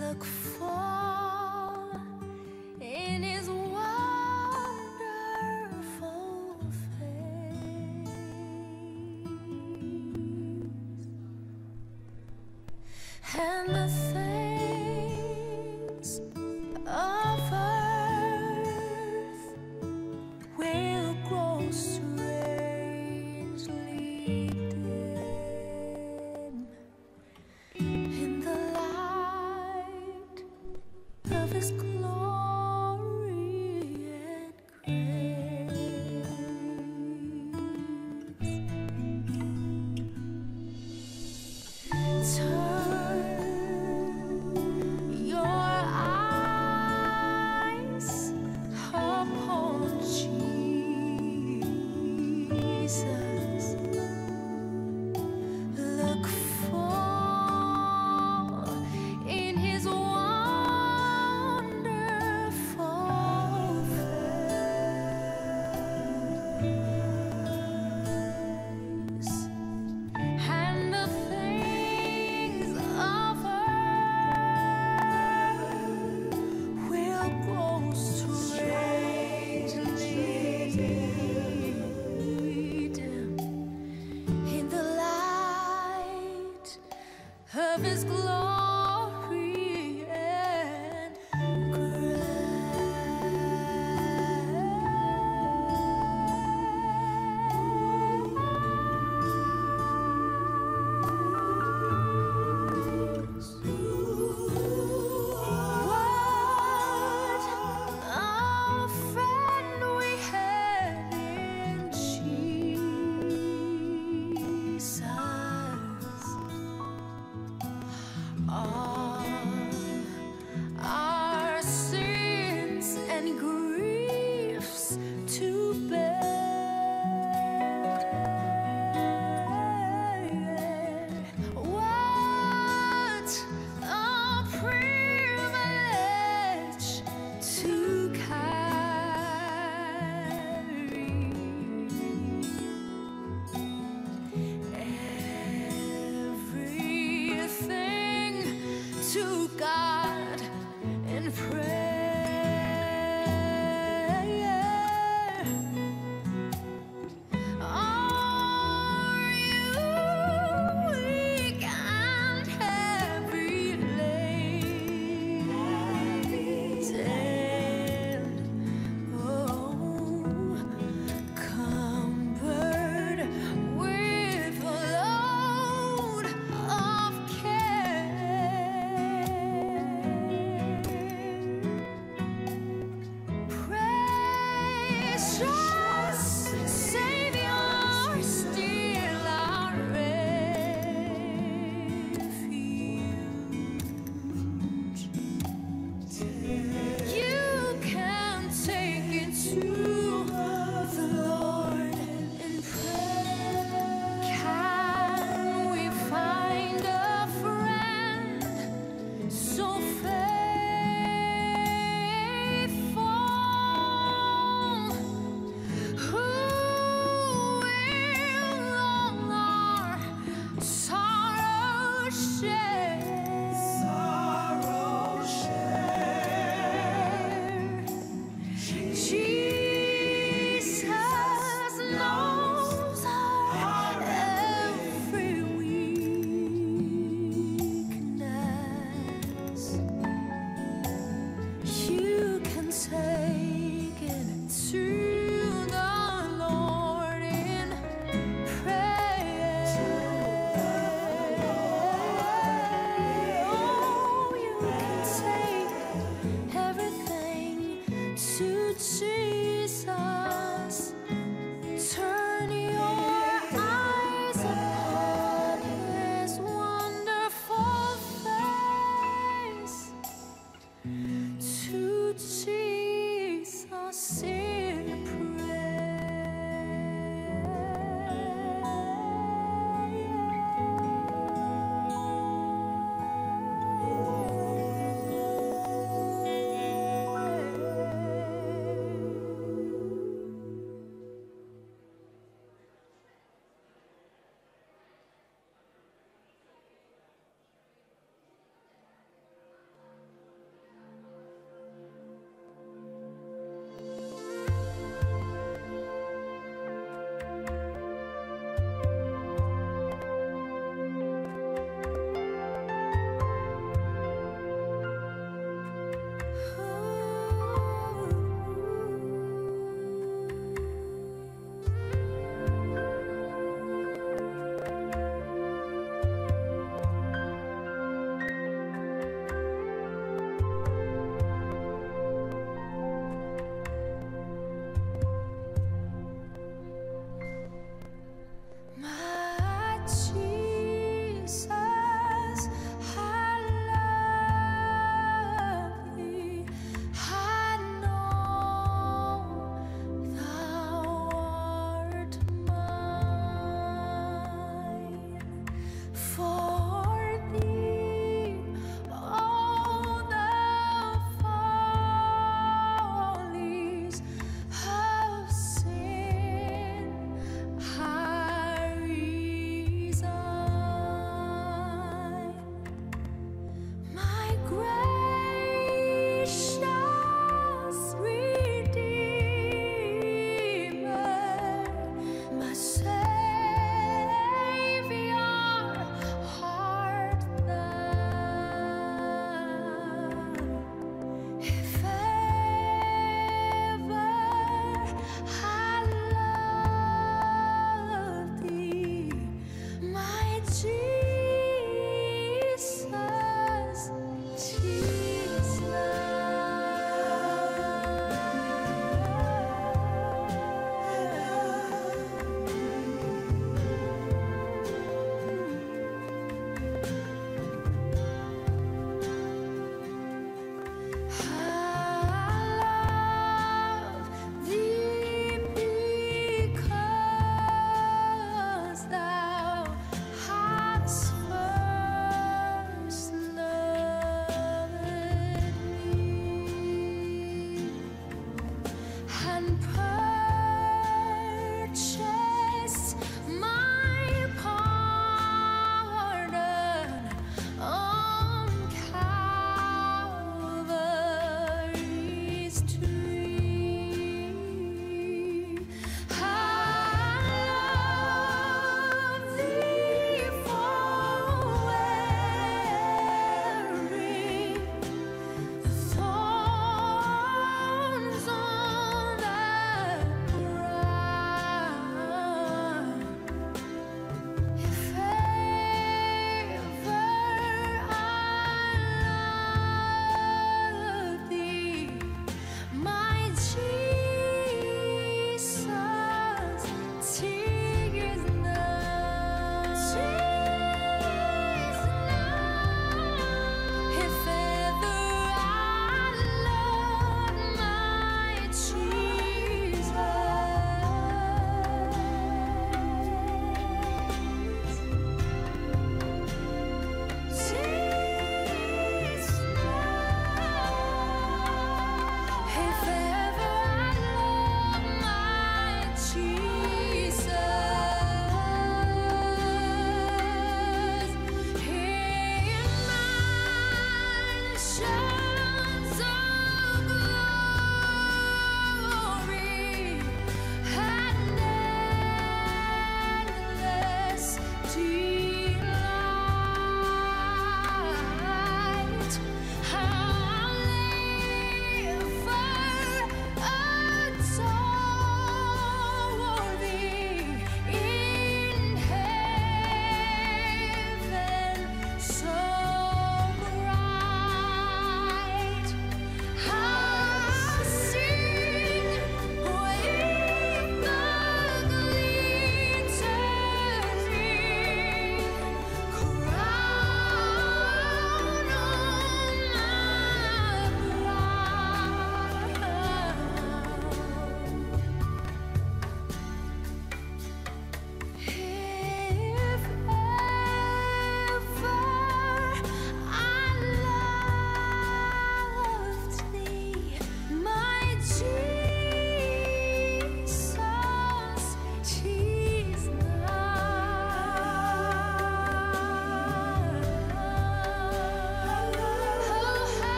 look for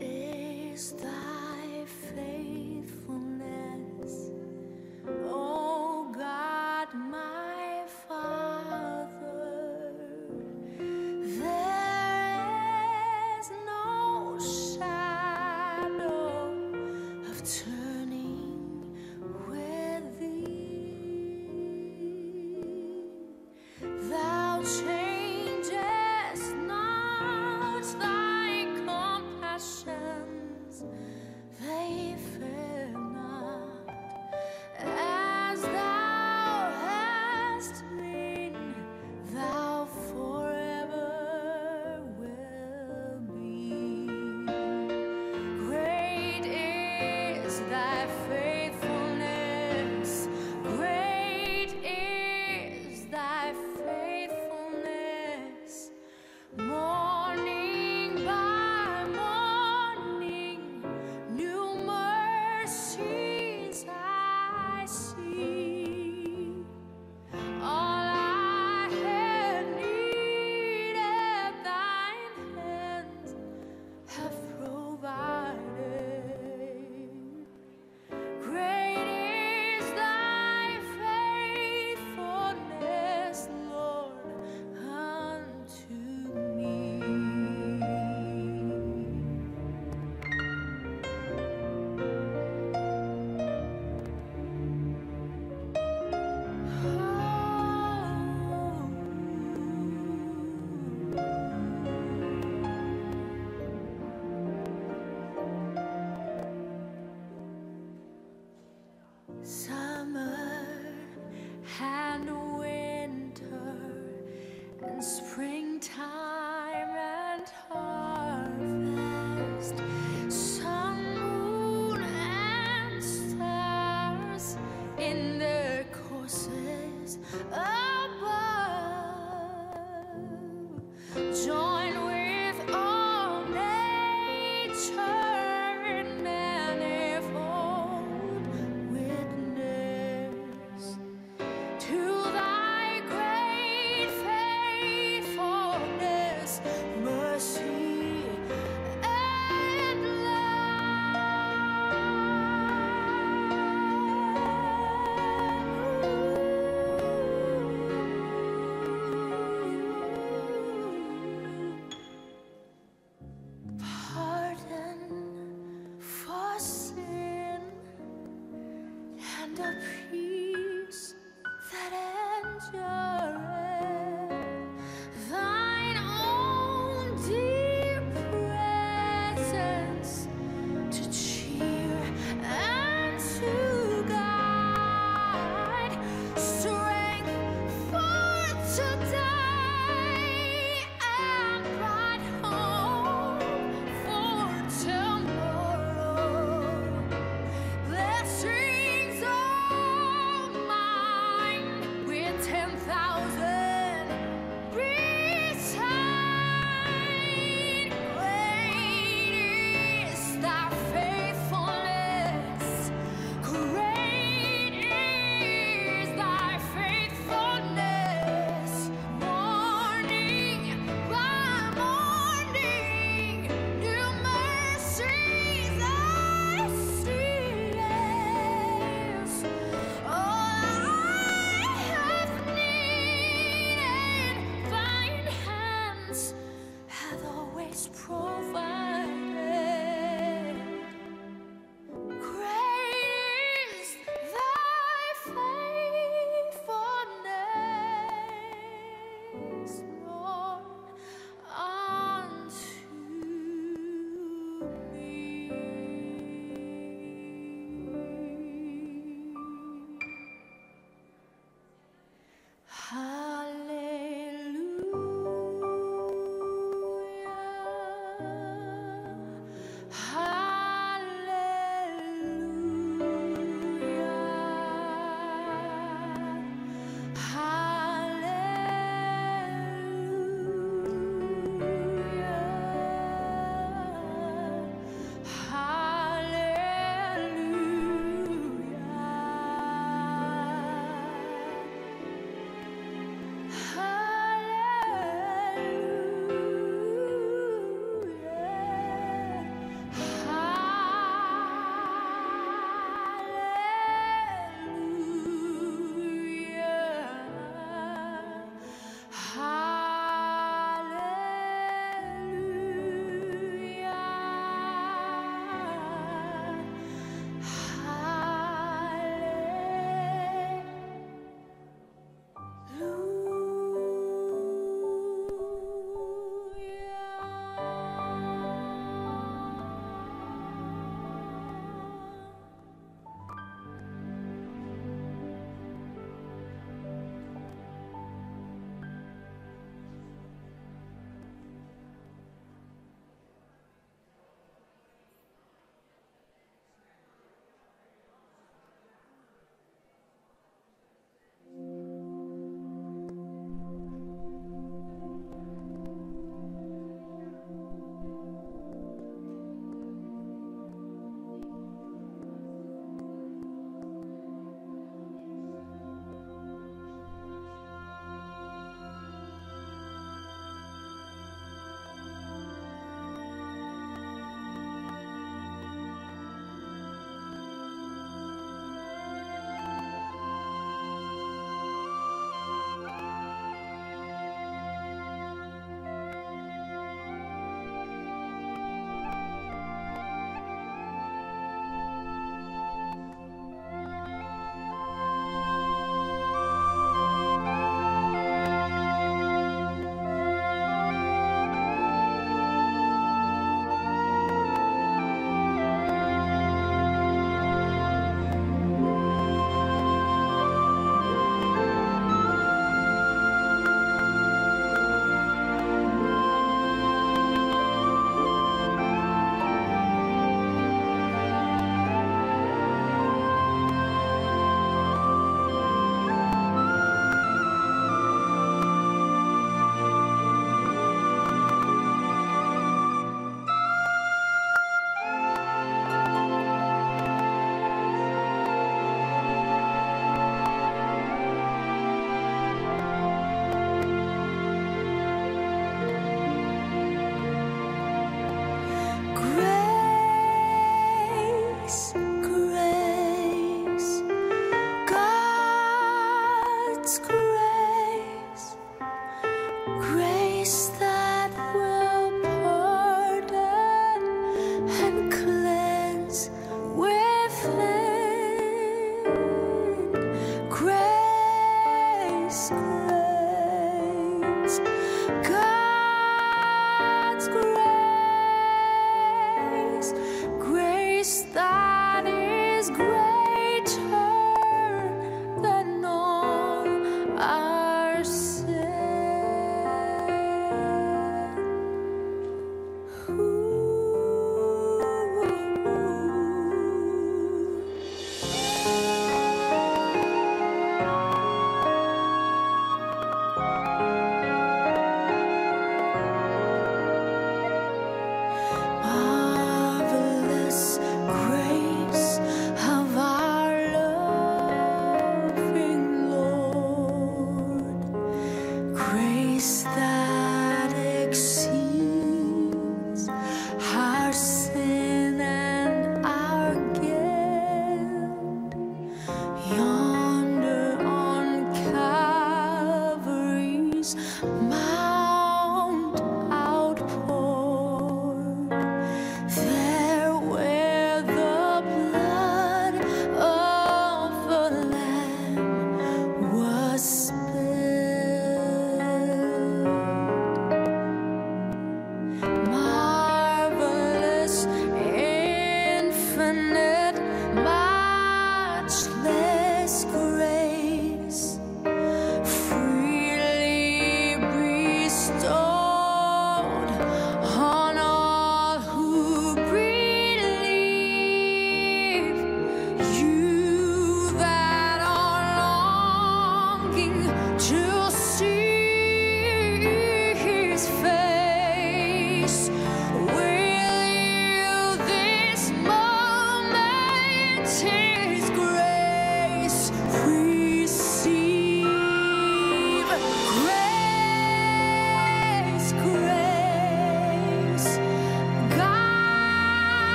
está.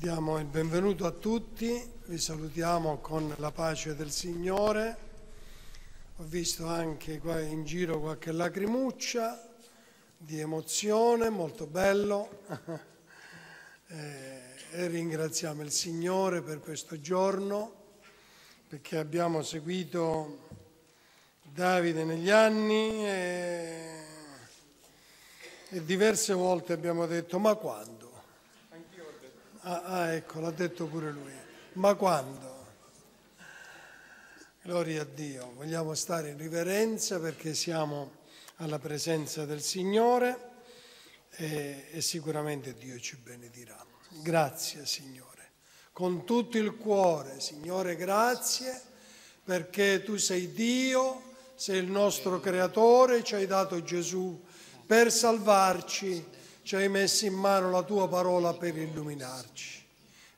Diamo il benvenuto a tutti, vi salutiamo con la pace del Signore. Ho visto anche qua in giro qualche lacrimuccia di emozione, molto bello. Eh, e ringraziamo il Signore per questo giorno, perché abbiamo seguito Davide negli anni e, e diverse volte abbiamo detto ma quando? Ah, ah, ecco, l'ha detto pure lui. Ma quando? Gloria a Dio. Vogliamo stare in riverenza perché siamo alla presenza del Signore e, e sicuramente Dio ci benedirà. Grazie Signore. Con tutto il cuore, Signore, grazie perché tu sei Dio, sei il nostro creatore, ci hai dato Gesù per salvarci, ci hai messo in mano la tua parola per illuminarci.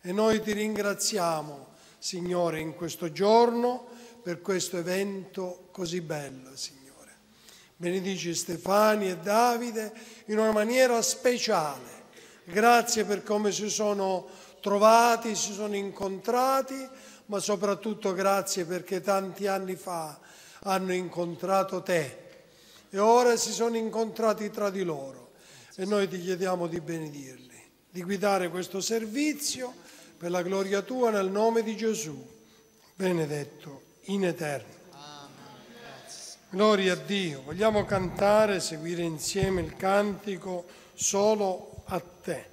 E noi ti ringraziamo, Signore, in questo giorno per questo evento così bello, Signore. Benedici Stefani e Davide in una maniera speciale. Grazie per come si sono trovati, si sono incontrati, ma soprattutto grazie perché tanti anni fa hanno incontrato te e ora si sono incontrati tra di loro e noi ti chiediamo di benedirli, di guidare questo servizio per la gloria tua nel nome di Gesù, benedetto in eterno. Gloria a Dio. Vogliamo cantare, seguire insieme il cantico solo a te.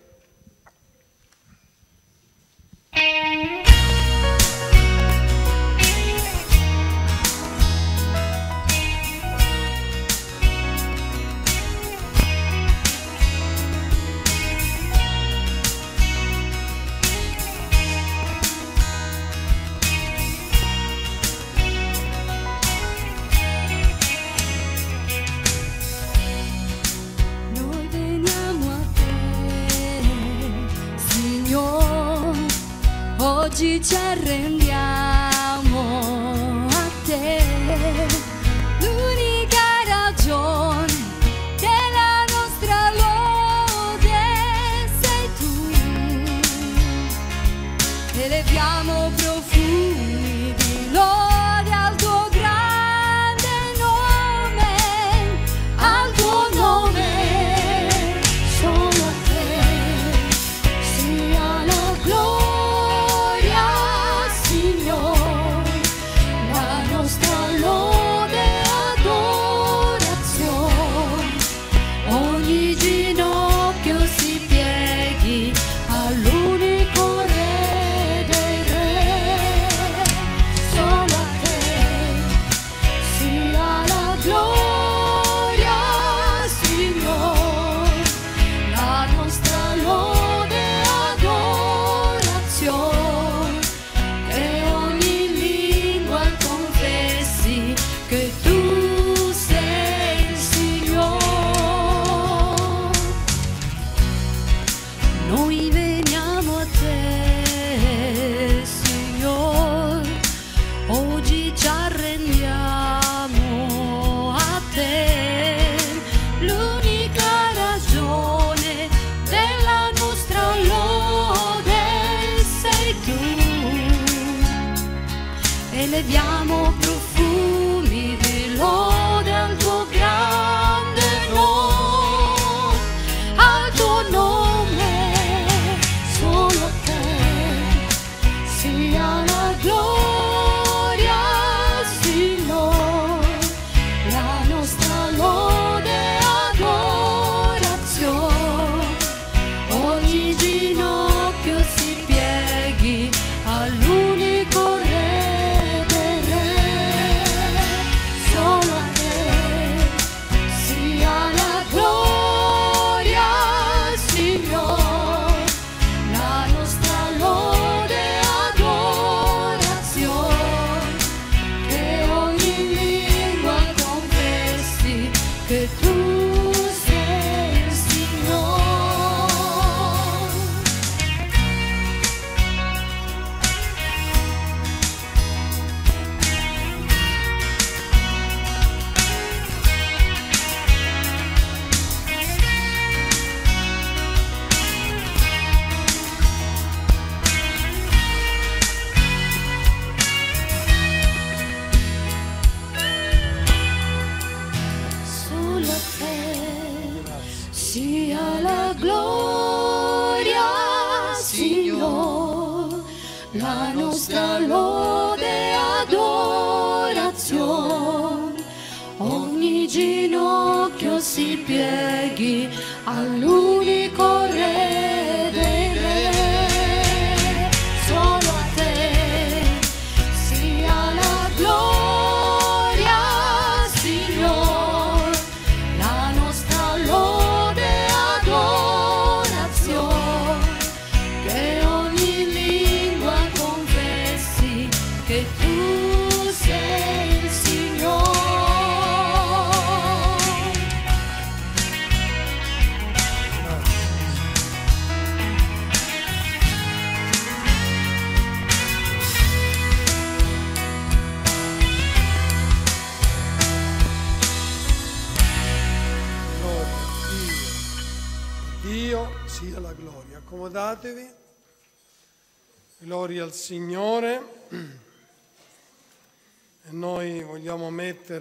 Oggi ci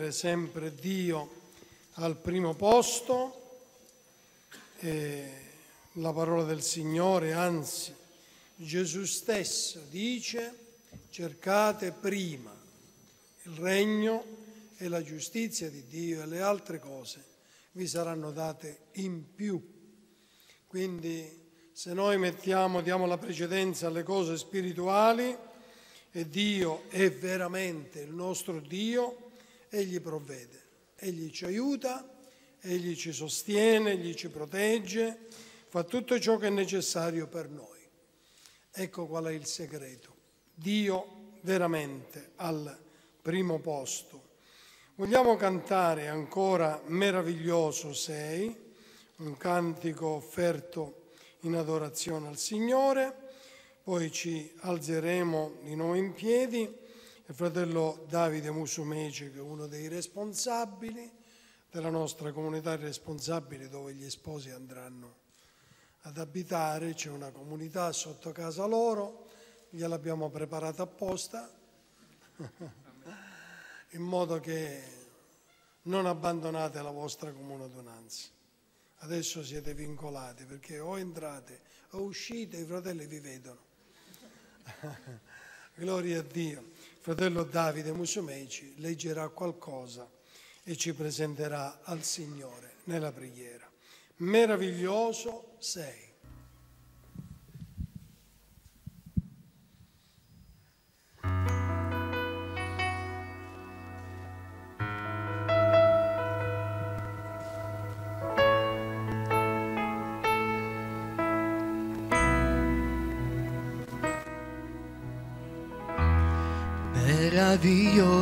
mettere sempre Dio al primo posto. La parola del Signore, anzi Gesù stesso dice cercate prima il regno e la giustizia di Dio e le altre cose vi saranno date in più. Quindi se noi mettiamo, diamo la precedenza alle cose spirituali e Dio è veramente il nostro Dio, Egli provvede, Egli ci aiuta, Egli ci sostiene, Egli ci protegge, fa tutto ciò che è necessario per noi. Ecco qual è il segreto. Dio veramente al primo posto. Vogliamo cantare ancora Meraviglioso sei, un cantico offerto in adorazione al Signore, poi ci alzeremo di nuovo in piedi. Il fratello Davide Musumeci, che è uno dei responsabili della nostra comunità responsabili dove gli sposi andranno ad abitare, c'è una comunità sotto casa loro, gliel'abbiamo preparata apposta in modo che non abbandonate la vostra comune adunanza. Adesso siete vincolati perché o entrate o uscite, i fratelli vi vedono. Gloria a Dio. Fratello Davide Musumeci leggerà qualcosa e ci presenterà al Signore nella preghiera. Meraviglioso sei.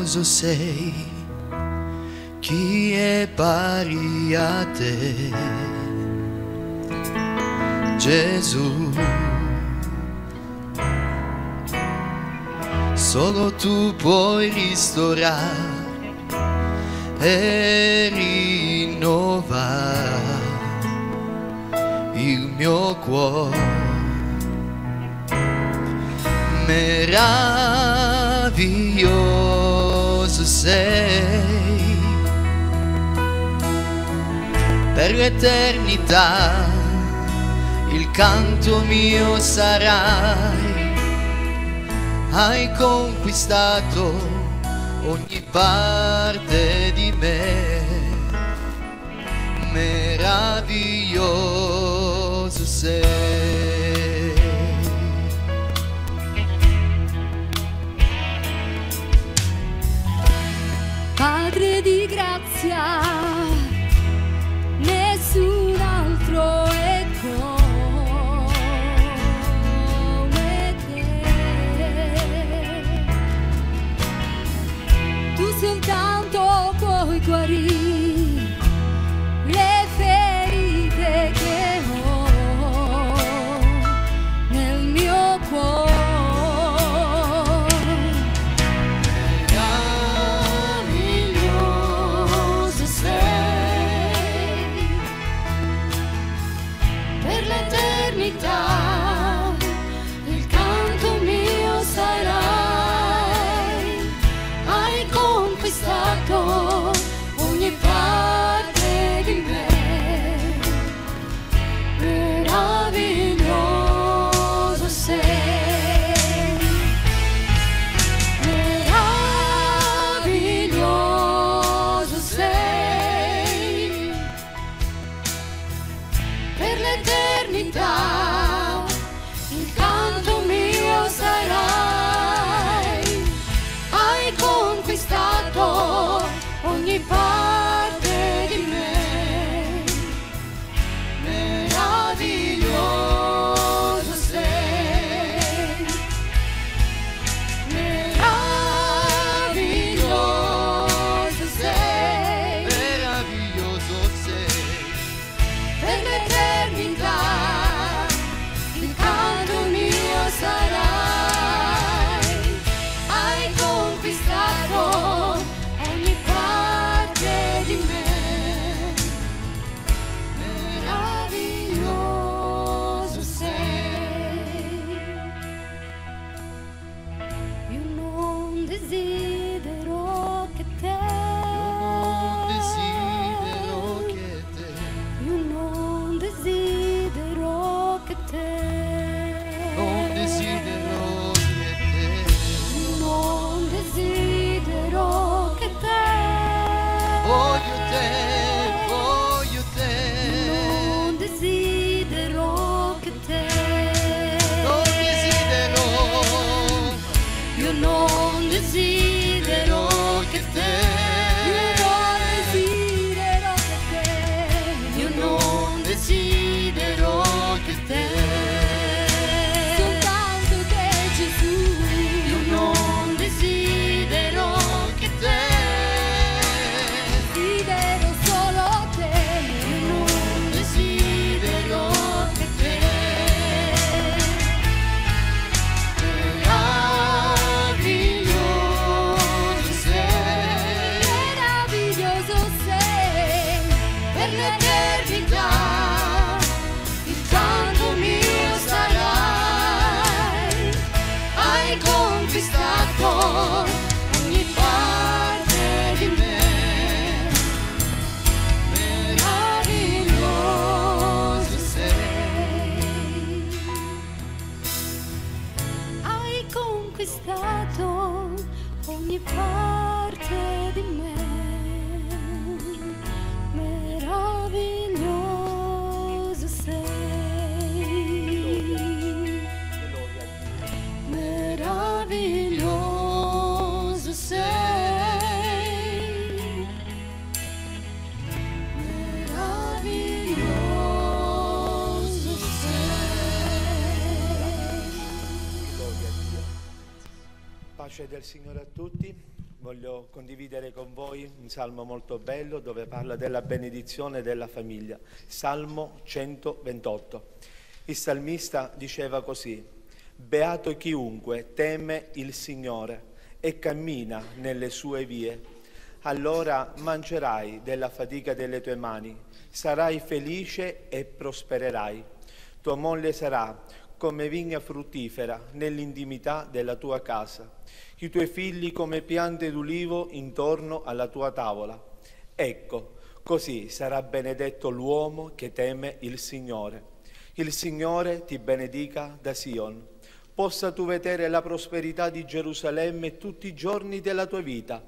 Meraviglioso sei, chi è pari a te? Gesù, solo tu puoi ristorare e rinnovare il mio cuore meraviglioso sei. Per l'eternità il canto mio sarai. Hai conquistato ogni parte di me. Meraviglioso sei Padre di grazia, nessun altro è come te. Tu soltanto puoi guarire un salmo molto bello dove parla della benedizione della famiglia. Salmo 128. Il salmista diceva così: Beato chiunque teme il Signore e cammina nelle sue vie. Allora mangerai della fatica delle tue mani, sarai felice e prospererai. Tua moglie sarà come vigna fruttifera nell'intimità della tua casa, i tuoi figli come piante d'ulivo intorno alla tua tavola. Ecco, così sarà benedetto l'uomo che teme il Signore. Il Signore ti benedica da Sion. Possa tu vedere la prosperità di Gerusalemme tutti i giorni della tua vita.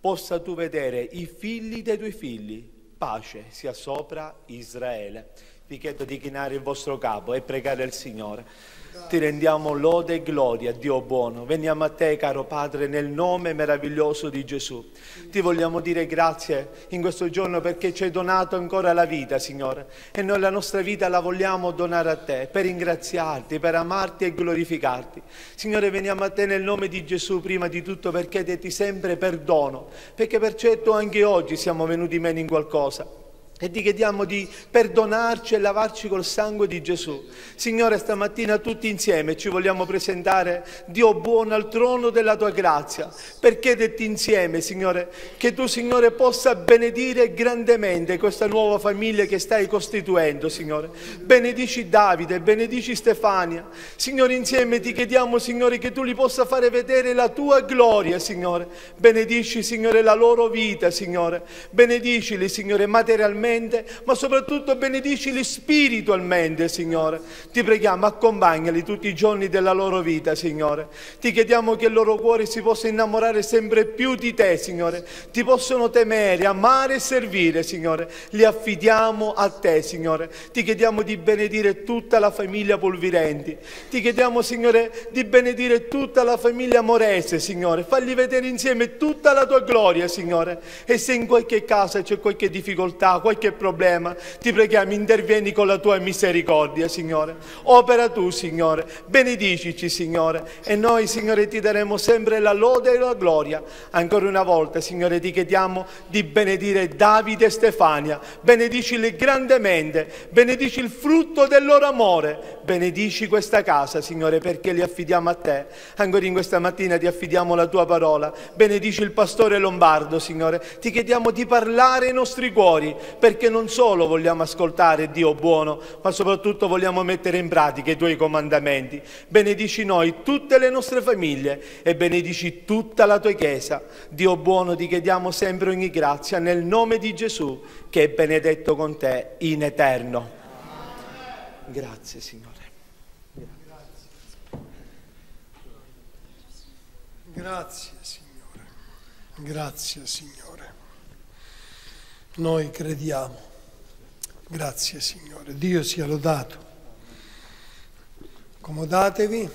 Possa tu vedere i figli dei tuoi figli. Pace sia sopra Israele. Vi chiedo di chinare il vostro capo e pregare il Signore. Ti rendiamo lode e gloria, Dio buono. Veniamo a te, caro Padre, nel nome meraviglioso di Gesù. Ti vogliamo dire grazie in questo giorno perché ci hai donato ancora la vita, Signore. E noi la nostra vita la vogliamo donare a te per ringraziarti, per amarti e glorificarti. Signore, veniamo a te nel nome di Gesù prima di tutto per chiederti sempre perdono, perché per certo anche oggi siamo venuti meno in qualcosa. E ti chiediamo di perdonarci e lavarci col sangue di Gesù. Signore, stamattina tutti insieme ci vogliamo presentare, Dio buono, al trono della tua grazia, per chiederti insieme, Signore, che tu, Signore, possa benedire grandemente questa nuova famiglia che stai costituendo, Signore. Benedici Davide, benedici Stefania. Signore, insieme ti chiediamo, Signore, che tu li possa fare vedere la tua gloria, Signore. Benedici, Signore, la loro vita, Signore. Benedicili, Signore, materialmente, ma soprattutto benedicili spiritualmente, Signore. Ti preghiamo, accompagnali tutti i giorni della loro vita, Signore. Ti chiediamo che il loro cuore si possa innamorare sempre più di te, Signore. Ti possono temere, amare e servire, Signore. Li affidiamo a te, Signore. Ti chiediamo di benedire tutta la famiglia Polvirenti. Ti chiediamo, Signore, di benedire tutta la famiglia Morese, Signore. Fagli vedere insieme tutta la tua gloria, Signore. E se in qualche casa c'è qualche difficoltà, qualche problema, ti preghiamo, intervieni con la tua misericordia, Signore. Opera tu, Signore. Benedicici, Signore. E noi, Signore, ti daremo sempre la lode e la gloria. Ancora una volta, Signore, ti chiediamo di benedire Davide e Stefania. Benedicili grandemente. Benedici il frutto del loro amore. Benedici questa casa, Signore, perché li affidiamo a te. Ancora in questa mattina ti affidiamo la tua parola. Benedici il pastore Lombardo, Signore. Ti chiediamo di parlare ai nostri cuori, perché non solo vogliamo ascoltare Dio buono, ma soprattutto vogliamo mettere in pratica i tuoi comandamenti. Benedici noi, tutte le nostre famiglie e benedici tutta la tua Chiesa. Dio buono, ti chiediamo sempre ogni grazia nel nome di Gesù, che è benedetto con te in eterno. Grazie, Signore. Grazie Signore, grazie Signore. noi crediamo. Grazie Signore. Dio sia lodato. Accomodatevi.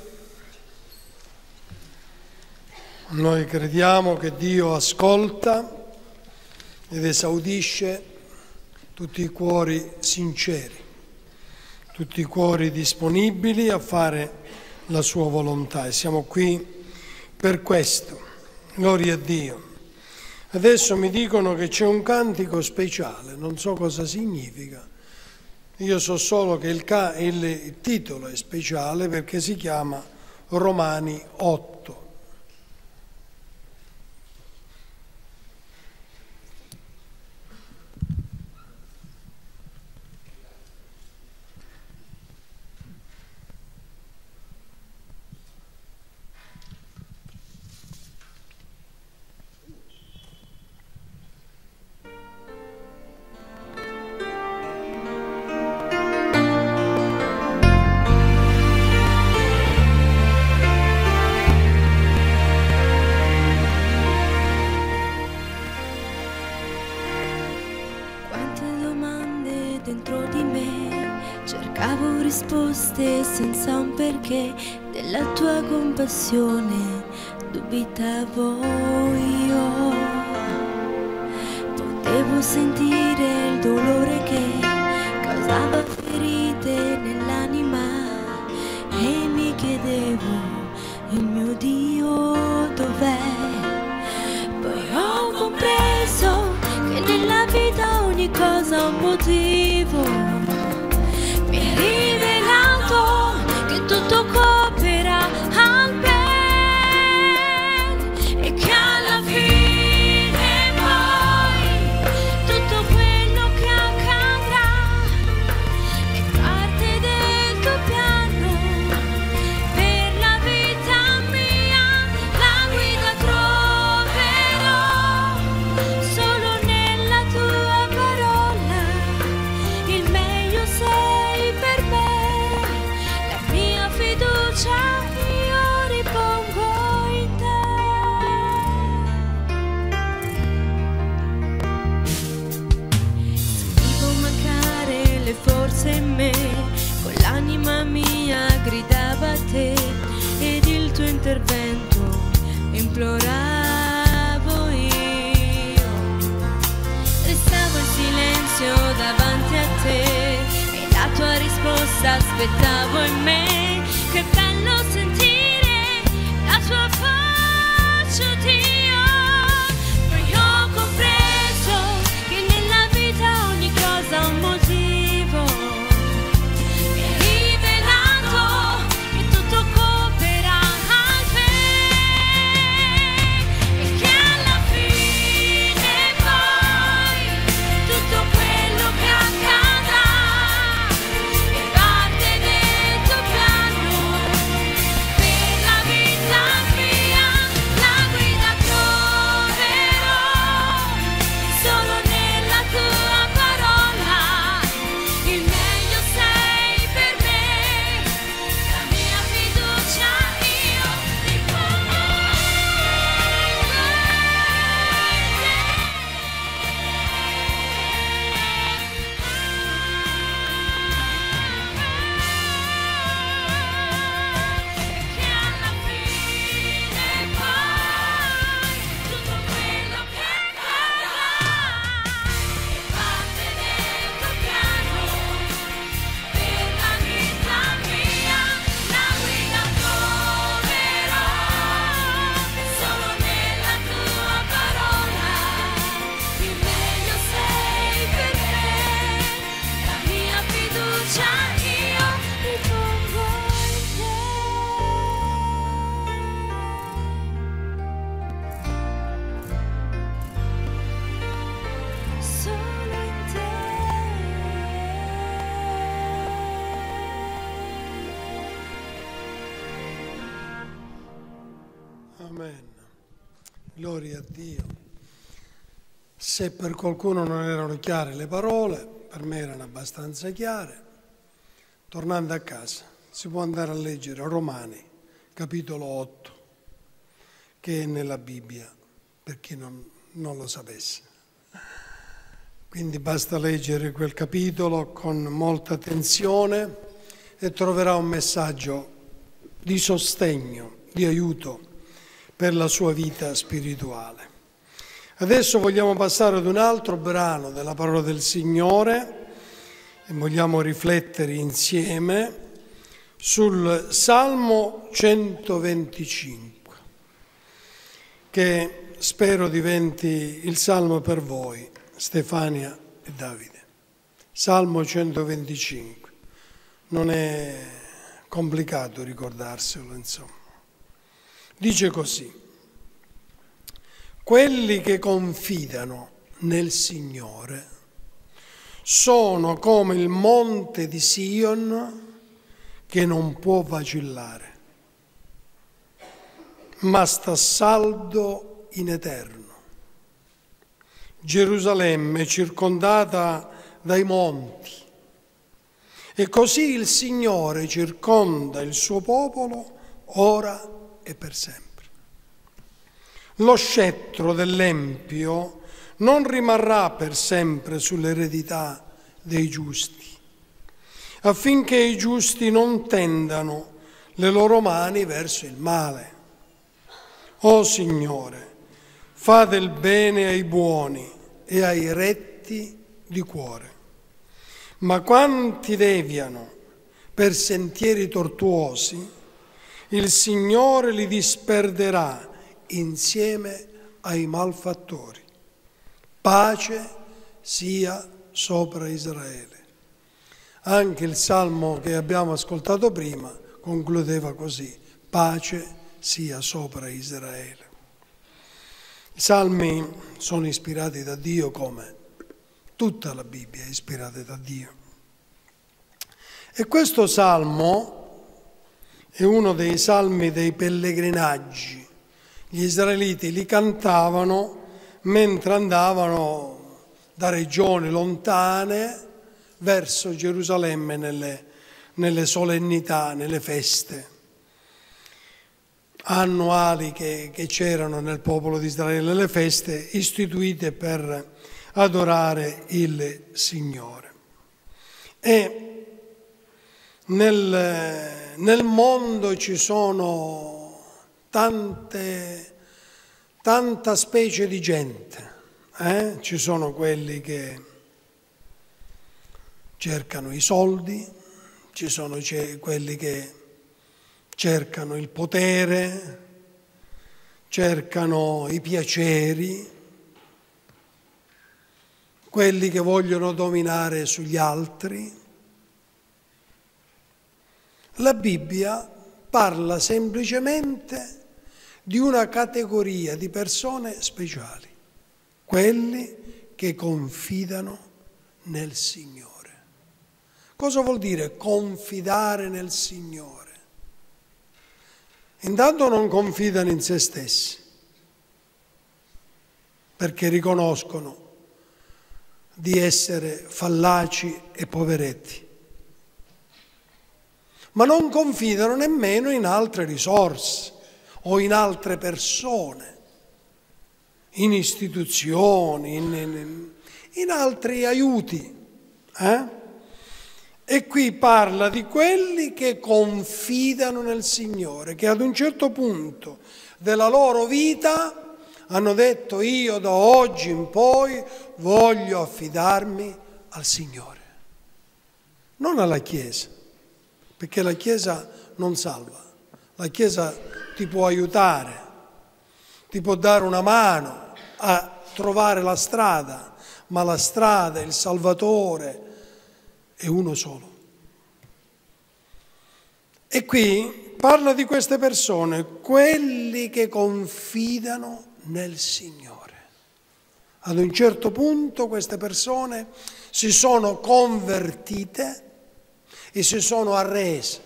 Noi crediamo che Dio ascolta ed esaudisce tutti i cuori sinceri, tutti i cuori disponibili a fare la sua volontà e siamo qui per questo. Gloria a Dio. Adesso mi dicono che c'è un cantico speciale, non so cosa significa. Io so solo che il, il titolo è speciale perché si chiama Romani 8. Risposte senza un perché, della tua compassione dubitavo io. Potevo sentire il dolore che causava ferite nell'anima e mi chiedevo, il mio Dio dov'è? Poi ho compreso che nella vita ogni cosa ha un motivo. Che tutto coopera Se per qualcuno non erano chiare le parole, per me erano abbastanza chiare. Tornando a casa, si può andare a leggere Romani, capitolo 8, che è nella Bibbia, per chi non, non lo sapesse. Quindi basta leggere quel capitolo con molta attenzione e troverà un messaggio di sostegno, di aiuto per la sua vita spirituale. Adesso vogliamo passare ad un altro brano della parola del Signore e vogliamo riflettere insieme sul Salmo 125, che spero diventi il Salmo per voi, Stefania e Davide. Salmo 125. Non è complicato ricordarselo, insomma. Dice così, quelli che confidano nel Signore sono come il monte di Sion che non può vacillare, ma sta saldo in eterno. Gerusalemme è circondata dai monti e così il Signore circonda il suo popolo ora e per sempre. Lo scettro dell'Empio non rimarrà per sempre sull'eredità dei giusti affinché i giusti non tendano le loro mani verso il male. O Signore, fa del bene ai buoni e ai retti di cuore. Ma quanti deviano per sentieri tortuosi, il Signore li disperderà insieme ai malfattori. Pace sia sopra Israele. Anche il salmo che abbiamo ascoltato prima concludeva così, pace sia sopra Israele. I salmi sono ispirati da Dio come tutta la Bibbia è ispirata da Dio. E questo salmo è uno dei salmi dei pellegrinaggi. Gli israeliti li cantavano mentre andavano da regioni lontane verso Gerusalemme nelle, nelle solennità, nelle feste annuali che, c'erano nel popolo di Israele, le feste istituite per adorare il Signore. E nel, nel mondo ci sono tante, tanta specie di gente, eh? ci sono quelli che cercano i soldi, ci sono quelli che cercano il potere, cercano i piaceri, quelli che vogliono dominare sugli altri. La Bibbia parla semplicemente di una categoria di persone speciali, quelli che confidano nel Signore. Cosa vuol dire confidare nel Signore? Intanto non confidano in se stessi, perché riconoscono di essere fallaci e poveretti, ma non confidano nemmeno in altre risorse o in altre persone, in istituzioni, in, in, in altri aiuti. Eh? E qui parla di quelli che confidano nel Signore, che ad un certo punto della loro vita hanno detto io da oggi in poi voglio affidarmi al Signore, non alla Chiesa, perché la Chiesa non salva, la Chiesa ti può aiutare, ti può dare una mano a trovare la strada, ma la strada, il Salvatore, è uno solo. E qui parla di queste persone, quelli che confidano nel Signore. Ad un certo punto queste persone si sono convertite e si sono arrese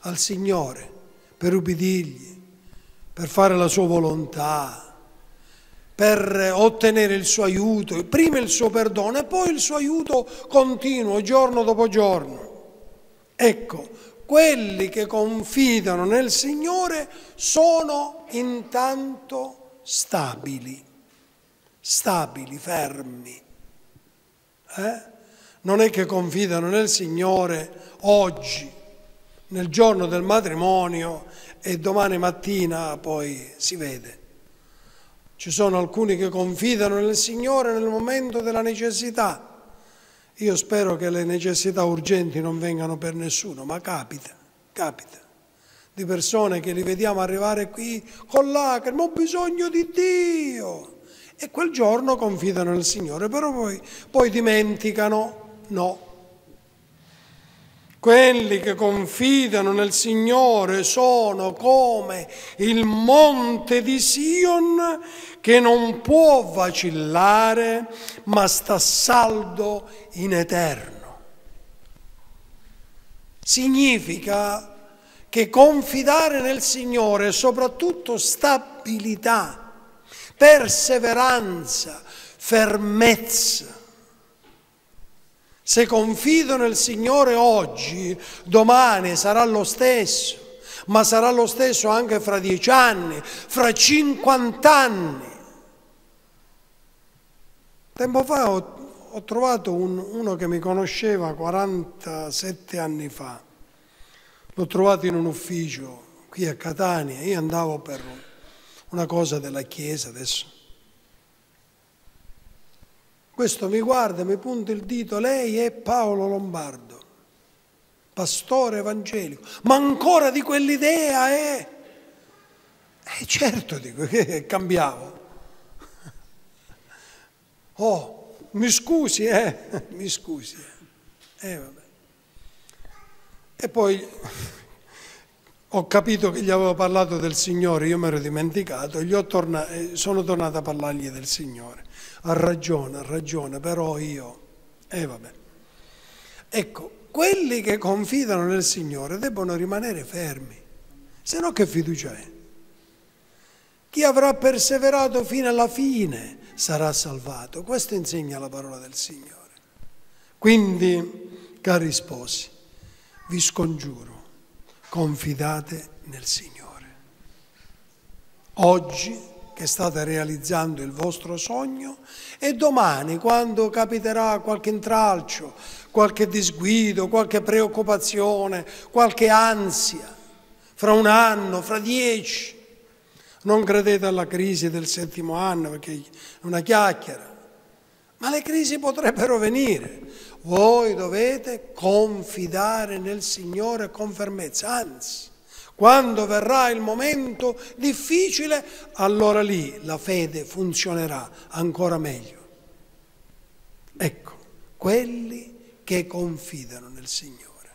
al Signore per ubbidirgli, per fare la sua volontà, per ottenere il suo aiuto, prima il suo perdono e poi il suo aiuto continuo, giorno dopo giorno. Ecco, quelli che confidano nel Signore sono intanto stabili, stabili, fermi. Eh? Non è che confidano nel Signore oggi, nel giorno del matrimonio e domani mattina poi si vede. Ci sono alcuni che confidano nel Signore nel momento della necessità. Io spero che le necessità urgenti non vengano per nessuno, ma capita, capita. Di persone che li vediamo arrivare qui con lacrime, ho bisogno di Dio. E quel giorno confidano nel Signore, però poi, poi dimenticano, no, quelli che confidano nel Signore sono come il monte di Sion che non può vacillare, ma sta saldo in eterno. Significa che confidare nel Signore è soprattutto stabilità, perseveranza, fermezza. Se confido nel Signore oggi, domani sarà lo stesso, ma sarà lo stesso anche fra dieci anni, fra cinquant'anni. Tempo fa ho, ho trovato un, uno che mi conosceva 47 anni fa, l'ho trovato in un ufficio qui a Catania, io andavo per una cosa della chiesa adesso questo mi guarda, mi punta il dito, lei è Paolo Lombardo, pastore evangelico, ma ancora di quell'idea è... Eh certo, dico, che cambiavo. Oh, mi scusi, eh, mi scusi. Eh, eh vabbè. E poi ho capito che gli avevo parlato del Signore, io mi ero dimenticato e tornato, eh, sono tornato a parlargli del Signore ha ragione, ha ragione, però io... E eh, vabbè. Ecco, quelli che confidano nel Signore debbono rimanere fermi, se no che fiducia è? Chi avrà perseverato fino alla fine sarà salvato. Questo insegna la parola del Signore. Quindi, cari sposi, vi scongiuro, confidate nel Signore. Oggi che state realizzando il vostro sogno e domani quando capiterà qualche intralcio, qualche disguido, qualche preoccupazione, qualche ansia, fra un anno, fra dieci, non credete alla crisi del settimo anno perché è una chiacchiera, ma le crisi potrebbero venire. Voi dovete confidare nel Signore con fermezza, anzi quando verrà il momento difficile, allora lì la fede funzionerà ancora meglio. Ecco, quelli che confidano nel Signore,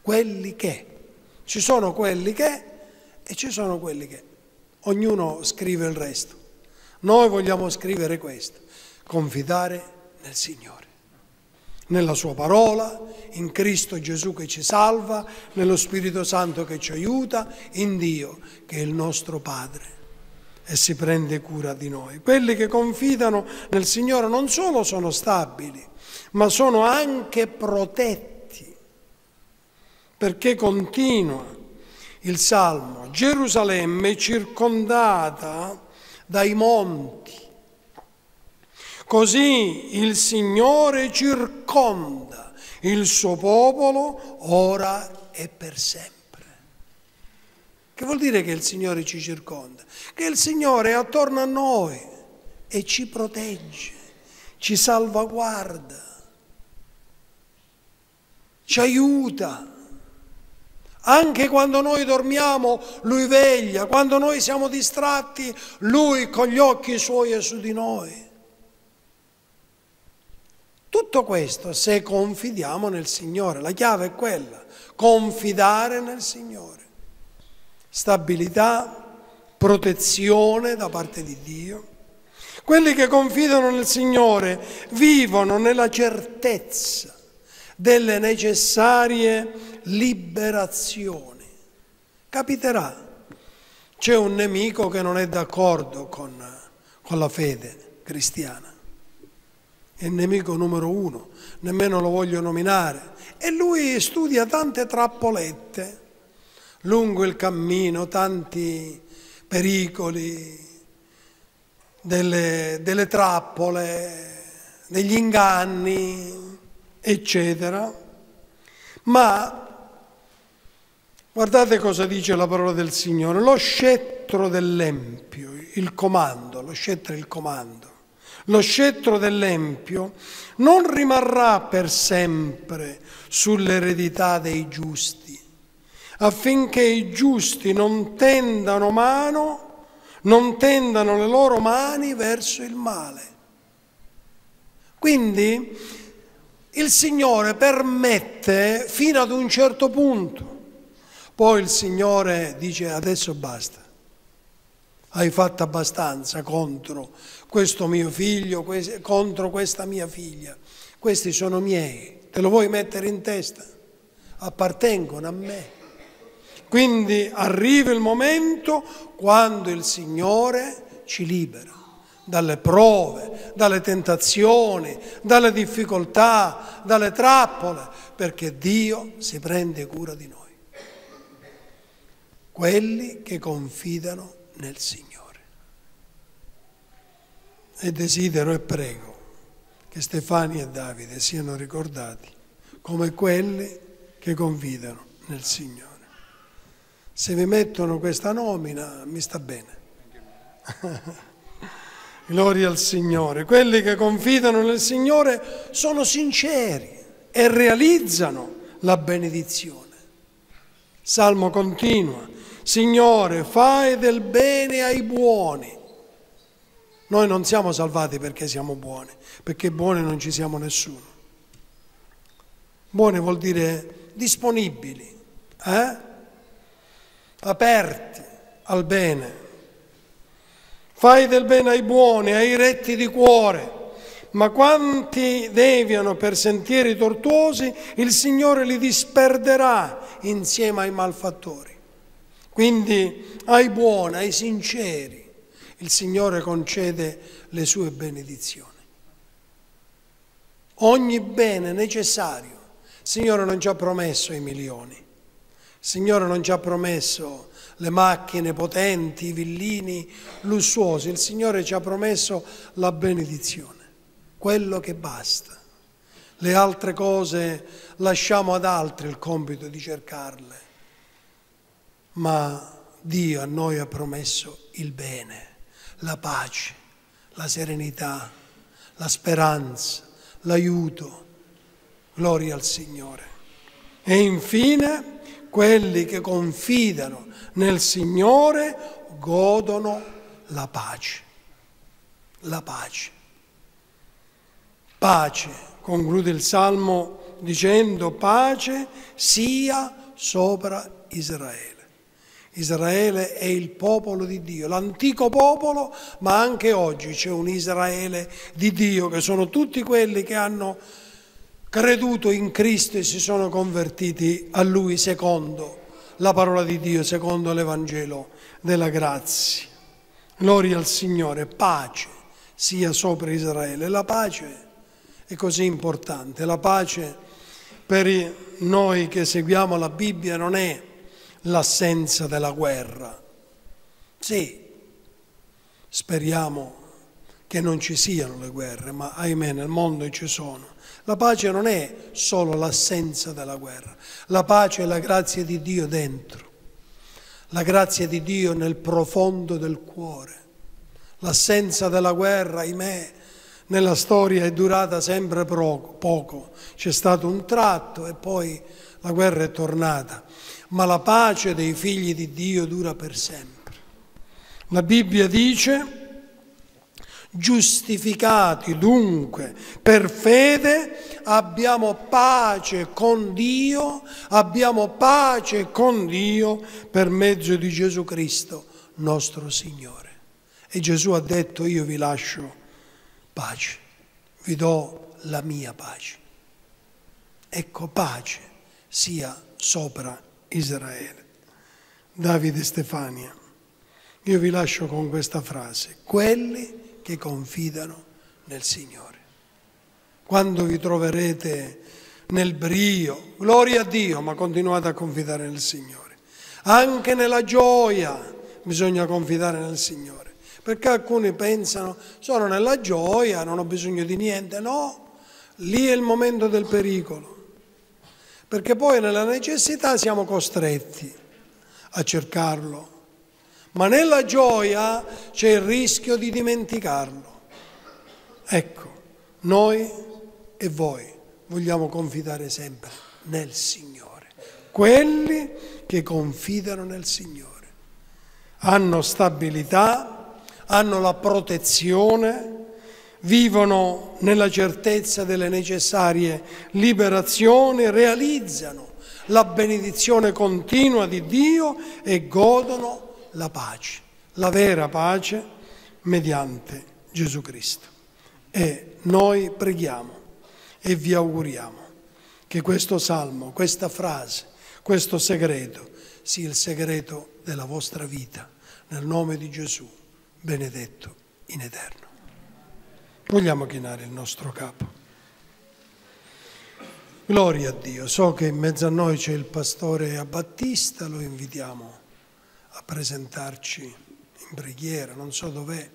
quelli che, ci sono quelli che e ci sono quelli che, ognuno scrive il resto. Noi vogliamo scrivere questo, confidare nel Signore nella sua parola, in Cristo Gesù che ci salva, nello Spirito Santo che ci aiuta, in Dio che è il nostro Padre e si prende cura di noi. Quelli che confidano nel Signore non solo sono stabili, ma sono anche protetti, perché continua il Salmo, Gerusalemme è circondata dai monti Così il Signore circonda il suo popolo ora e per sempre. Che vuol dire che il Signore ci circonda? Che il Signore è attorno a noi e ci protegge, ci salvaguarda, ci aiuta. Anche quando noi dormiamo, Lui veglia, quando noi siamo distratti, Lui con gli occhi Suoi è su di noi. Tutto questo se confidiamo nel Signore, la chiave è quella, confidare nel Signore. Stabilità, protezione da parte di Dio. Quelli che confidano nel Signore vivono nella certezza delle necessarie liberazioni. Capiterà, c'è un nemico che non è d'accordo con, con la fede cristiana è il nemico numero uno, nemmeno lo voglio nominare. E lui studia tante trappolette lungo il cammino, tanti pericoli, delle, delle trappole, degli inganni, eccetera. Ma guardate cosa dice la parola del Signore, lo scettro dell'empio, il comando, lo scettro è il comando, lo scettro dell'empio non rimarrà per sempre sull'eredità dei giusti, affinché i giusti non tendano mano, non tendano le loro mani verso il male. Quindi il Signore permette fino ad un certo punto, poi il Signore dice adesso basta, hai fatto abbastanza contro questo mio figlio, contro questa mia figlia, questi sono miei, te lo vuoi mettere in testa? Appartengono a me. Quindi arriva il momento quando il Signore ci libera dalle prove, dalle tentazioni, dalle difficoltà, dalle trappole, perché Dio si prende cura di noi. Quelli che confidano nel Signore. E desidero e prego che Stefania e Davide siano ricordati come quelli che confidano nel Signore. Se mi mettono questa nomina mi sta bene. Gloria al Signore. Quelli che confidano nel Signore sono sinceri e realizzano la benedizione. Salmo continua. Signore, fai del bene ai buoni. Noi non siamo salvati perché siamo buoni, perché buoni non ci siamo nessuno. Buoni vuol dire disponibili, eh? aperti al bene. Fai del bene ai buoni, ai retti di cuore, ma quanti deviano per sentieri tortuosi, il Signore li disperderà insieme ai malfattori. Quindi ai buoni, ai sinceri, il Signore concede le sue benedizioni. Ogni bene necessario, il Signore non ci ha promesso i milioni, il Signore non ci ha promesso le macchine potenti, i villini lussuosi, il Signore ci ha promesso la benedizione, quello che basta. Le altre cose lasciamo ad altri il compito di cercarle, ma Dio a noi ha promesso il bene la pace, la serenità, la speranza, l'aiuto. Gloria al Signore. E infine quelli che confidano nel Signore godono la pace. La pace. Pace, conclude il Salmo dicendo pace sia sopra Israele. Israele è il popolo di Dio, l'antico popolo, ma anche oggi c'è un Israele di Dio, che sono tutti quelli che hanno creduto in Cristo e si sono convertiti a Lui secondo la parola di Dio, secondo l'Evangelo della grazia. Gloria al Signore, pace sia sopra Israele. La pace è così importante, la pace per noi che seguiamo la Bibbia non è l'assenza della guerra. Sì, speriamo che non ci siano le guerre, ma ahimè nel mondo ci sono. La pace non è solo l'assenza della guerra, la pace è la grazia di Dio dentro, la grazia di Dio nel profondo del cuore. L'assenza della guerra, ahimè, nella storia è durata sempre poco, c'è stato un tratto e poi la guerra è tornata ma la pace dei figli di Dio dura per sempre. La Bibbia dice, giustificati dunque per fede, abbiamo pace con Dio, abbiamo pace con Dio per mezzo di Gesù Cristo, nostro Signore. E Gesù ha detto, io vi lascio pace, vi do la mia pace. Ecco, pace sia sopra Israele. Davide Stefania, io vi lascio con questa frase, quelli che confidano nel Signore. Quando vi troverete nel brio, gloria a Dio, ma continuate a confidare nel Signore. Anche nella gioia bisogna confidare nel Signore, Perché alcuni pensano, sono nella gioia, non ho bisogno di niente. No, lì è il momento del pericolo. Perché poi nella necessità siamo costretti a cercarlo. Ma nella gioia c'è il rischio di dimenticarlo. Ecco, noi e voi vogliamo confidare sempre nel Signore. Quelli che confidano nel Signore hanno stabilità, hanno la protezione, vivono nella certezza delle necessarie liberazioni, realizzano la benedizione continua di Dio e godono la pace, la vera pace mediante Gesù Cristo. E noi preghiamo e vi auguriamo che questo salmo, questa frase, questo segreto sia il segreto della vostra vita, nel nome di Gesù, benedetto in eterno. Vogliamo chinare il nostro capo. Gloria a Dio. So che in mezzo a noi c'è il pastore Battista, lo invitiamo a presentarci in preghiera, non so dov'è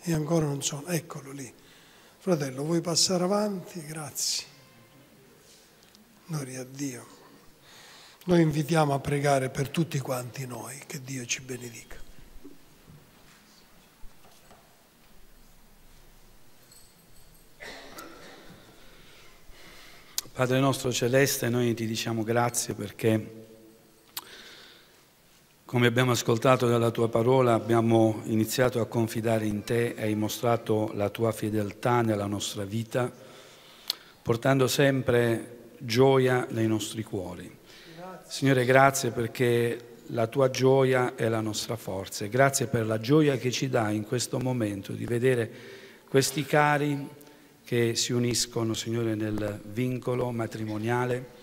e ancora non so, eccolo lì. Fratello, vuoi passare avanti? Grazie. Gloria a Dio. Noi invitiamo a pregare per tutti quanti noi, che Dio ci benedica. Padre nostro celeste, noi ti diciamo grazie perché, come abbiamo ascoltato dalla tua parola, abbiamo iniziato a confidare in te e hai mostrato la tua fedeltà nella nostra vita, portando sempre gioia nei nostri cuori. Signore, grazie perché la tua gioia è la nostra forza grazie per la gioia che ci dà in questo momento di vedere questi cari che si uniscono, Signore, nel vincolo matrimoniale,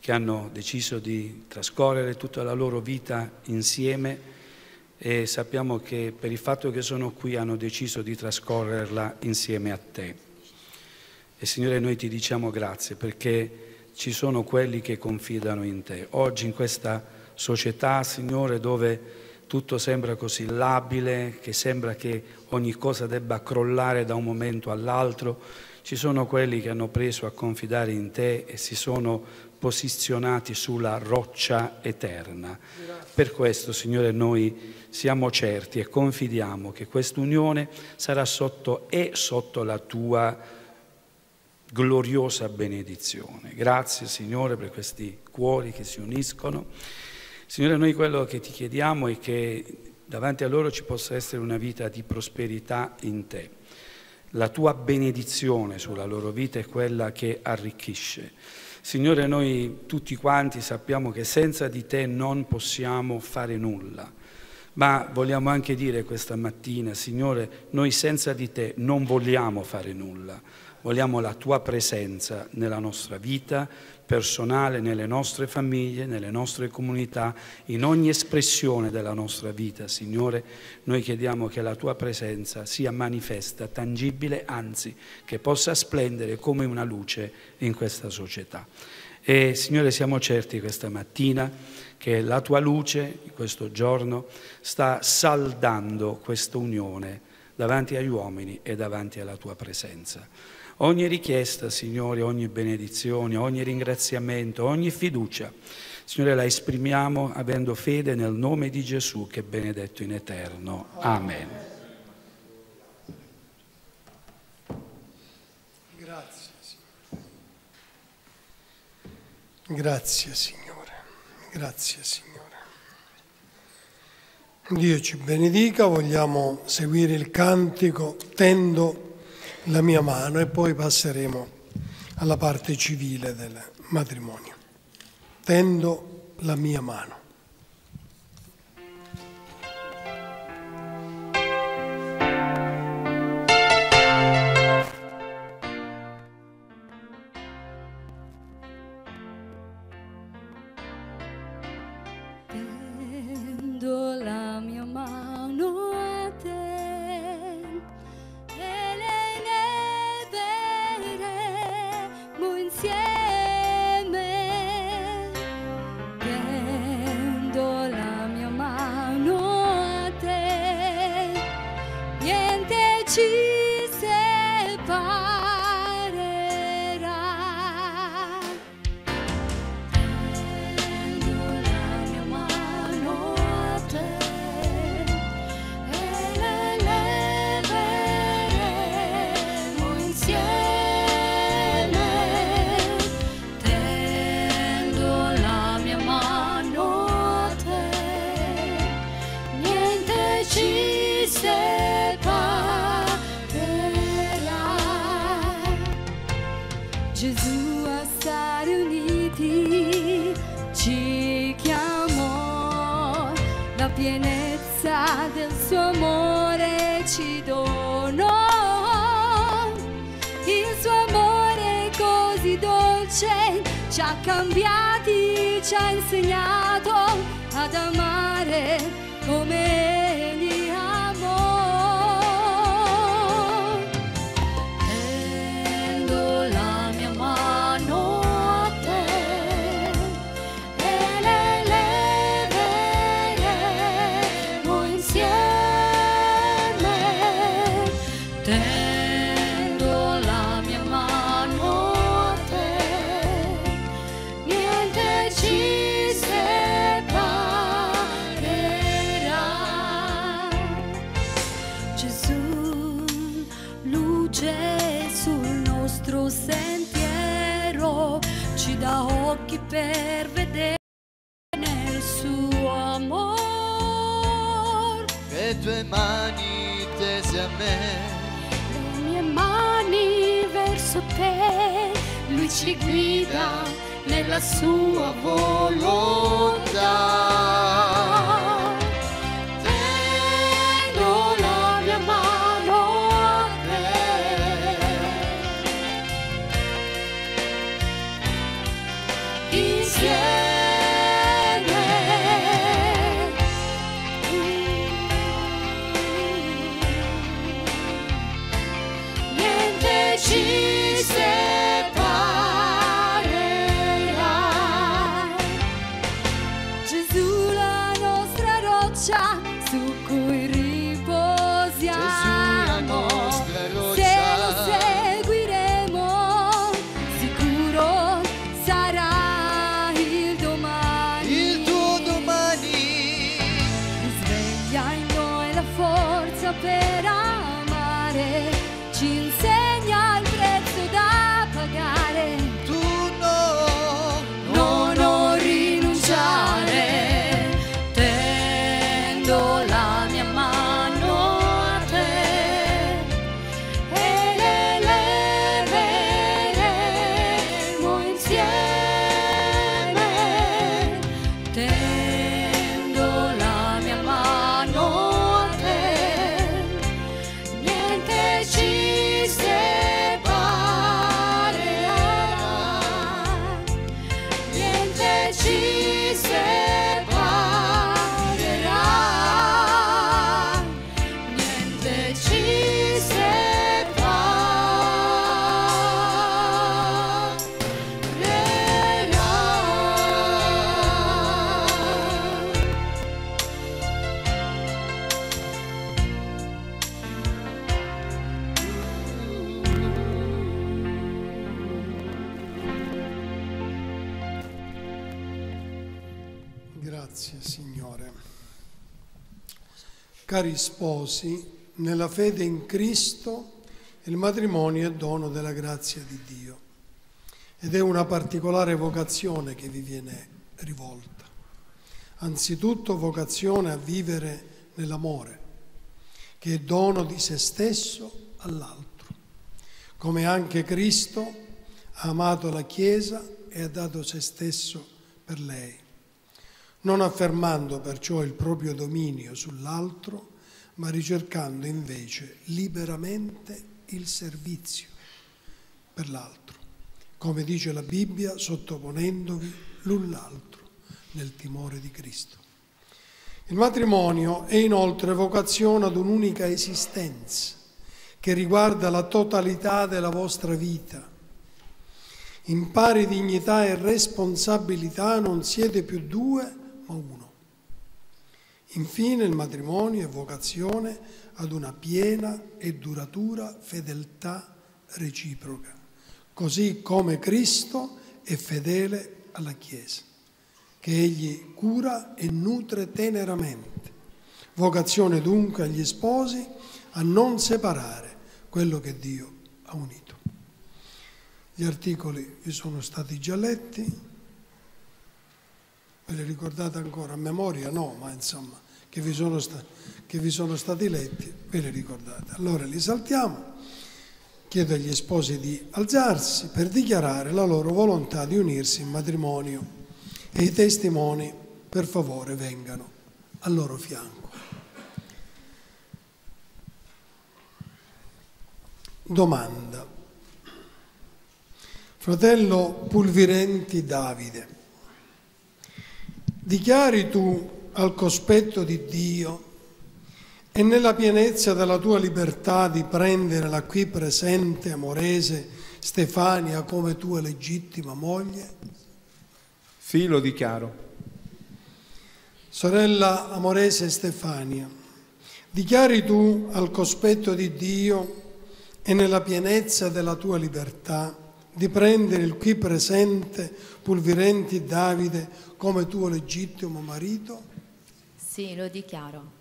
che hanno deciso di trascorrere tutta la loro vita insieme e sappiamo che per il fatto che sono qui hanno deciso di trascorrerla insieme a te. E Signore, noi ti diciamo grazie perché ci sono quelli che confidano in te. Oggi in questa società, Signore, dove tutto sembra così labile, che sembra che ogni cosa debba crollare da un momento all'altro. Ci sono quelli che hanno preso a confidare in te e si sono posizionati sulla roccia eterna. Per questo, Signore, noi siamo certi e confidiamo che quest'unione sarà sotto e sotto la tua gloriosa benedizione. Grazie, Signore, per questi cuori che si uniscono. Signore, noi quello che ti chiediamo è che davanti a loro ci possa essere una vita di prosperità in te. La tua benedizione sulla loro vita è quella che arricchisce. Signore, noi tutti quanti sappiamo che senza di te non possiamo fare nulla. Ma vogliamo anche dire questa mattina, Signore, noi senza di te non vogliamo fare nulla. Vogliamo la tua presenza nella nostra vita, personale nelle nostre famiglie, nelle nostre comunità, in ogni espressione della nostra vita, Signore, noi chiediamo che la tua presenza sia manifesta, tangibile, anzi che possa splendere come una luce in questa società. E Signore, siamo certi questa mattina che la tua luce in questo giorno sta saldando questa unione davanti agli uomini e davanti alla tua presenza. Ogni richiesta, Signore, ogni benedizione, ogni ringraziamento, ogni fiducia, Signore, la esprimiamo avendo fede nel nome di Gesù che è benedetto in eterno. Amen. Grazie, Signore. Grazie, Signore. Grazie, Signore. Dio ci benedica, vogliamo seguire il cantico Tendo la mia mano e poi passeremo alla parte civile del matrimonio. Tendo la mia mano. Cari sposi, nella fede in Cristo il matrimonio è dono della grazia di Dio ed è una particolare vocazione che vi viene rivolta. Anzitutto vocazione a vivere nell'amore, che è dono di se stesso all'altro, come anche Cristo ha amato la Chiesa e ha dato se stesso per lei non affermando perciò il proprio dominio sull'altro, ma ricercando invece liberamente il servizio per l'altro, come dice la Bibbia, sottoponendovi l'un l'altro nel timore di Cristo. Il matrimonio è inoltre vocazione ad un'unica esistenza che riguarda la totalità della vostra vita. In pari dignità e responsabilità non siete più due, ma uno. Infine il matrimonio è vocazione ad una piena e duratura fedeltà reciproca, così come Cristo è fedele alla Chiesa, che egli cura e nutre teneramente. Vocazione dunque agli sposi a non separare quello che Dio ha unito. Gli articoli sono stati già letti, ve li ricordate ancora a memoria? No, ma insomma, che vi sono, sta- che vi sono stati letti, ve li ricordate. Allora li saltiamo. Chiedo agli sposi di alzarsi per dichiarare la loro volontà di unirsi in matrimonio e i testimoni, per favore, vengano al loro fianco. Domanda. Fratello Pulvirenti Davide, dichiari tu al cospetto di Dio e nella pienezza della tua libertà di prendere la qui presente amorese Stefania come tua legittima moglie? Sì, lo dichiaro. Sorella amorese Stefania, dichiari tu al cospetto di Dio e nella pienezza della tua libertà di prendere il qui presente Pulvirenti Davide come tuo legittimo marito? Sì, lo dichiaro.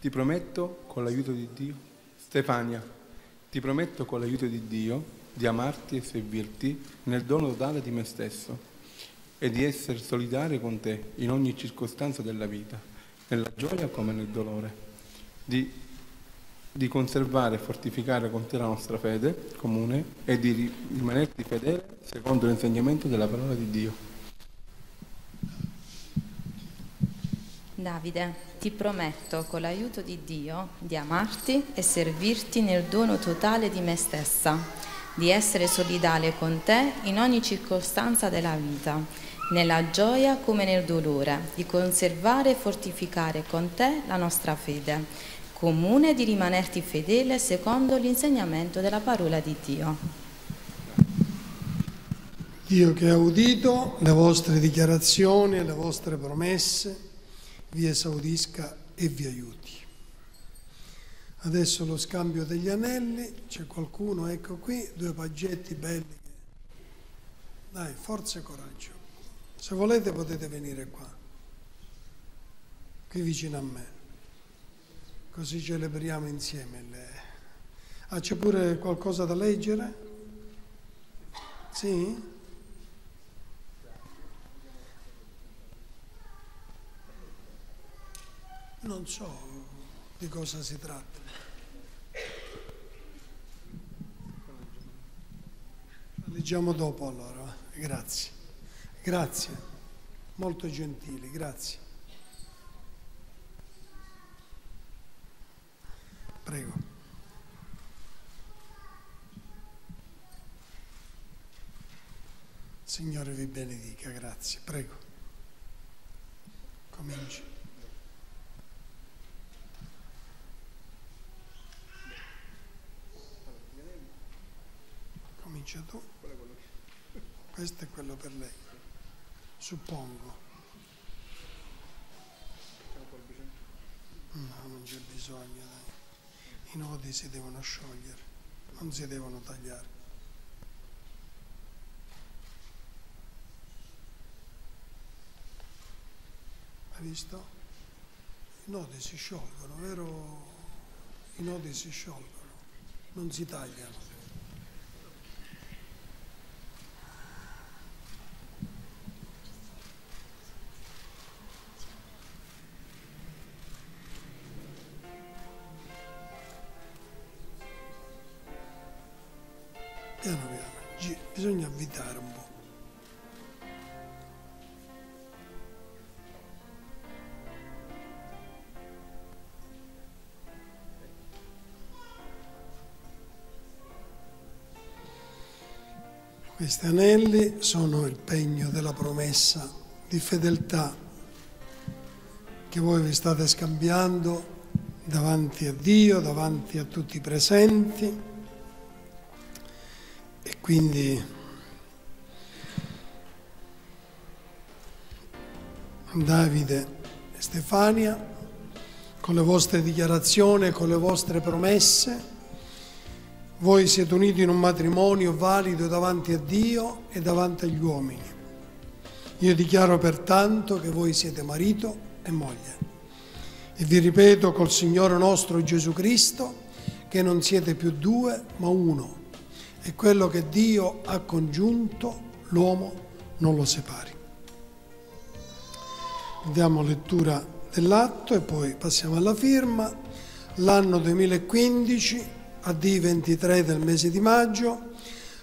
Ti prometto con l'aiuto di Dio, Stefania, ti prometto con l'aiuto di Dio di amarti e servirti nel dono totale di me stesso e di essere solidale con te in ogni circostanza della vita, nella gioia come nel dolore, di, di conservare e fortificare con te la nostra fede comune e di rimanerti fedele secondo l'insegnamento della parola di Dio. Davide, ti prometto con l'aiuto di Dio di amarti e servirti nel dono totale di me stessa, di essere solidale con te in ogni circostanza della vita, nella gioia come nel dolore, di conservare e fortificare con te la nostra fede, comune di rimanerti fedele secondo l'insegnamento della parola di Dio. Dio che ha udito le vostre dichiarazioni e le vostre promesse, vi esaudisca e vi aiuti. Adesso lo scambio degli anelli, c'è qualcuno, ecco qui, due paggetti belli. Dai, forza e coraggio. Se volete potete venire qua, qui vicino a me, così celebriamo insieme. Le... Ah, c'è pure qualcosa da leggere? Sì? Non so di cosa si tratta. Leggiamo dopo allora, grazie. Grazie, molto gentili, grazie. Prego. Signore vi benedica, grazie. Prego. Cominci. Comincia tu. Questo è quello per lei. Suppongo. No, non c'è bisogno. I nodi si devono sciogliere, non si devono tagliare. Hai visto? I nodi si sciolgono, vero? I nodi si sciolgono, non si tagliano. Bisogna avvitare un po'. Questi anelli sono il pegno della promessa di fedeltà che voi vi state scambiando davanti a Dio, davanti a tutti i presenti quindi Davide e Stefania, con le vostre dichiarazioni, con le vostre promesse, voi siete uniti in un matrimonio valido davanti a Dio e davanti agli uomini. Io dichiaro pertanto che voi siete marito e moglie. E vi ripeto col Signore nostro Gesù Cristo che non siete più due, ma uno. E quello che Dio ha congiunto, l'uomo non lo separi. Diamo lettura dell'atto e poi passiamo alla firma. L'anno 2015, a D23 del mese di maggio,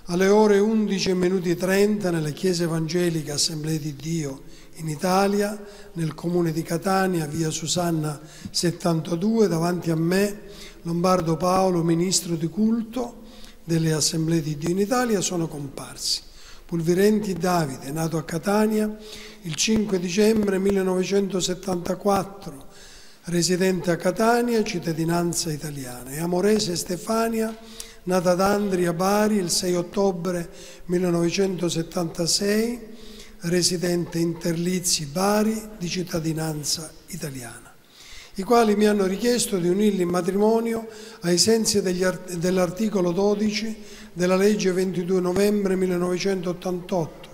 alle ore 11 minuti 30 nelle chiese evangeliche Assemblee di Dio in Italia, nel comune di Catania, via Susanna 72, davanti a me, Lombardo Paolo, ministro di culto delle Assemblee di Dio in Italia, sono comparsi. Pulvirenti Davide, nato a Catania il 5 dicembre 1974, residente a Catania, cittadinanza italiana, e Amorese Stefania, nata ad Andria, Bari il 6 ottobre 1976, residente in Terlizzi, Bari, di cittadinanza italiana i quali mi hanno richiesto di unirli in matrimonio ai sensi art- dell'articolo 12 della legge 22 novembre 1988,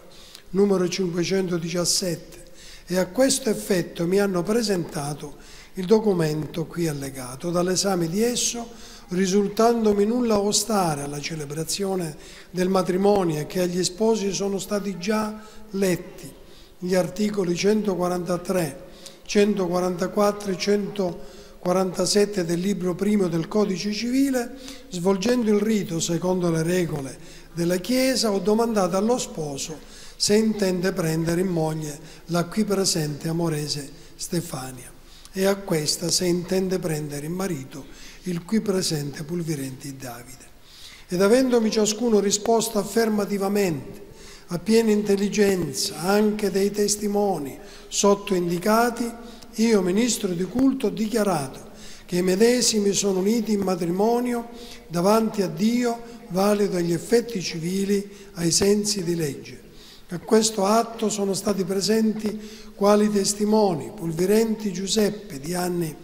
numero 517, e a questo effetto mi hanno presentato il documento qui allegato. Dall'esame di esso, risultandomi nulla ostare alla celebrazione del matrimonio e che agli sposi sono stati già letti gli articoli 143, 144 e 147 del libro primo del Codice civile, svolgendo il rito secondo le regole della Chiesa, ho domandato allo sposo se intende prendere in moglie la qui presente amorese Stefania e a questa se intende prendere in marito il qui presente Pulvirenti Davide. Ed avendomi ciascuno risposto affermativamente, a piena intelligenza anche dei testimoni sottoindicati, io, ministro di culto, ho dichiarato che i medesimi sono uniti in matrimonio davanti a Dio, valido agli effetti civili ai sensi di legge. A questo atto sono stati presenti quali testimoni Pulvirenti Giuseppe di anni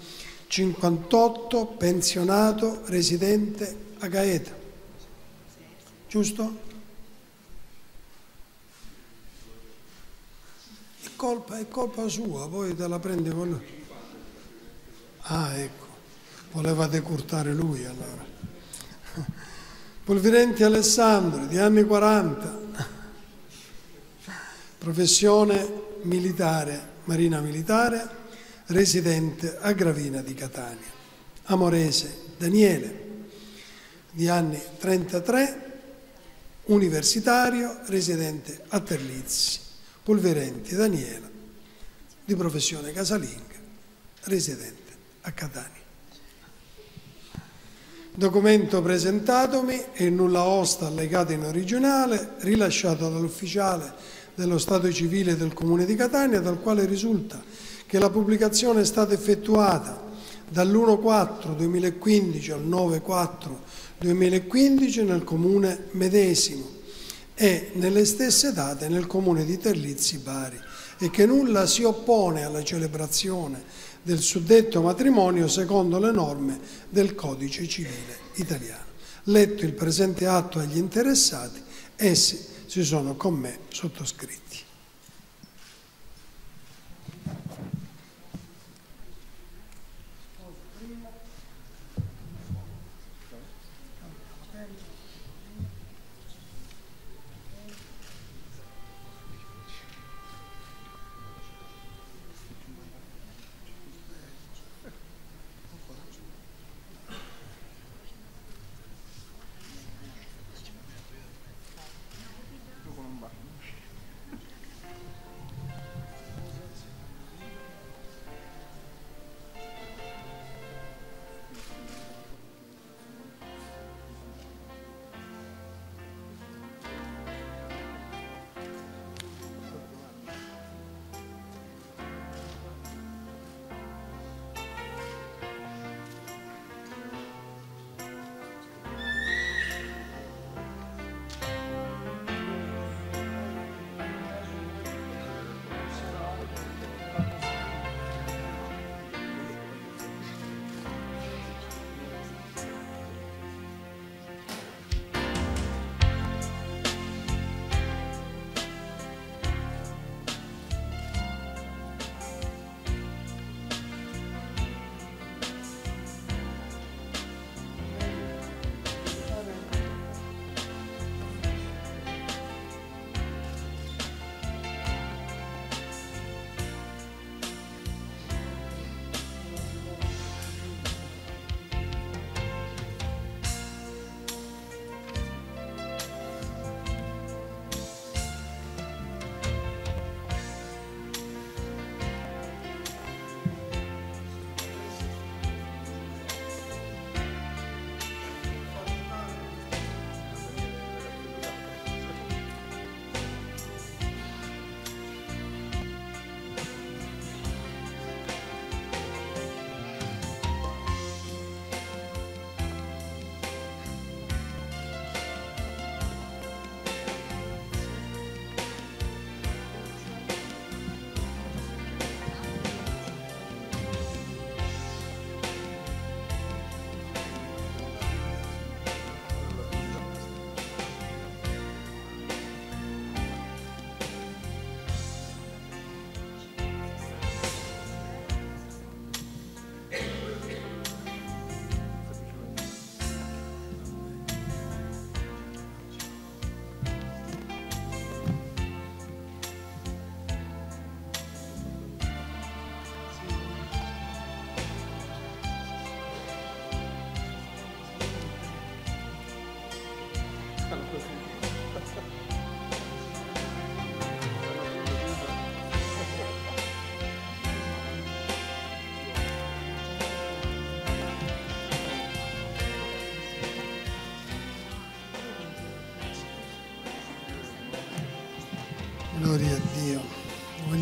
58, pensionato, residente a Gaeta. Giusto? Colpa, è colpa sua, poi te la prende con lui. Ah, ecco, voleva decurtare lui allora. Polvirenti Alessandro, di anni 40, professione militare, marina militare, residente a Gravina di Catania. Amorese Daniele, di anni 33, universitario, residente a Terlizzi. Polverenti Daniela, di professione casalinga, residente a Catania. Documento presentatomi e nulla osta allegato in originale, rilasciato dall'ufficiale dello Stato civile del Comune di Catania, dal quale risulta che la pubblicazione è stata effettuata dall'1-4-2015 al 9-4-2015 nel Comune medesimo e nelle stesse date nel comune di Terlizzi Bari e che nulla si oppone alla celebrazione del suddetto matrimonio secondo le norme del codice civile italiano. Letto il presente atto agli interessati, essi si sono con me sottoscritti.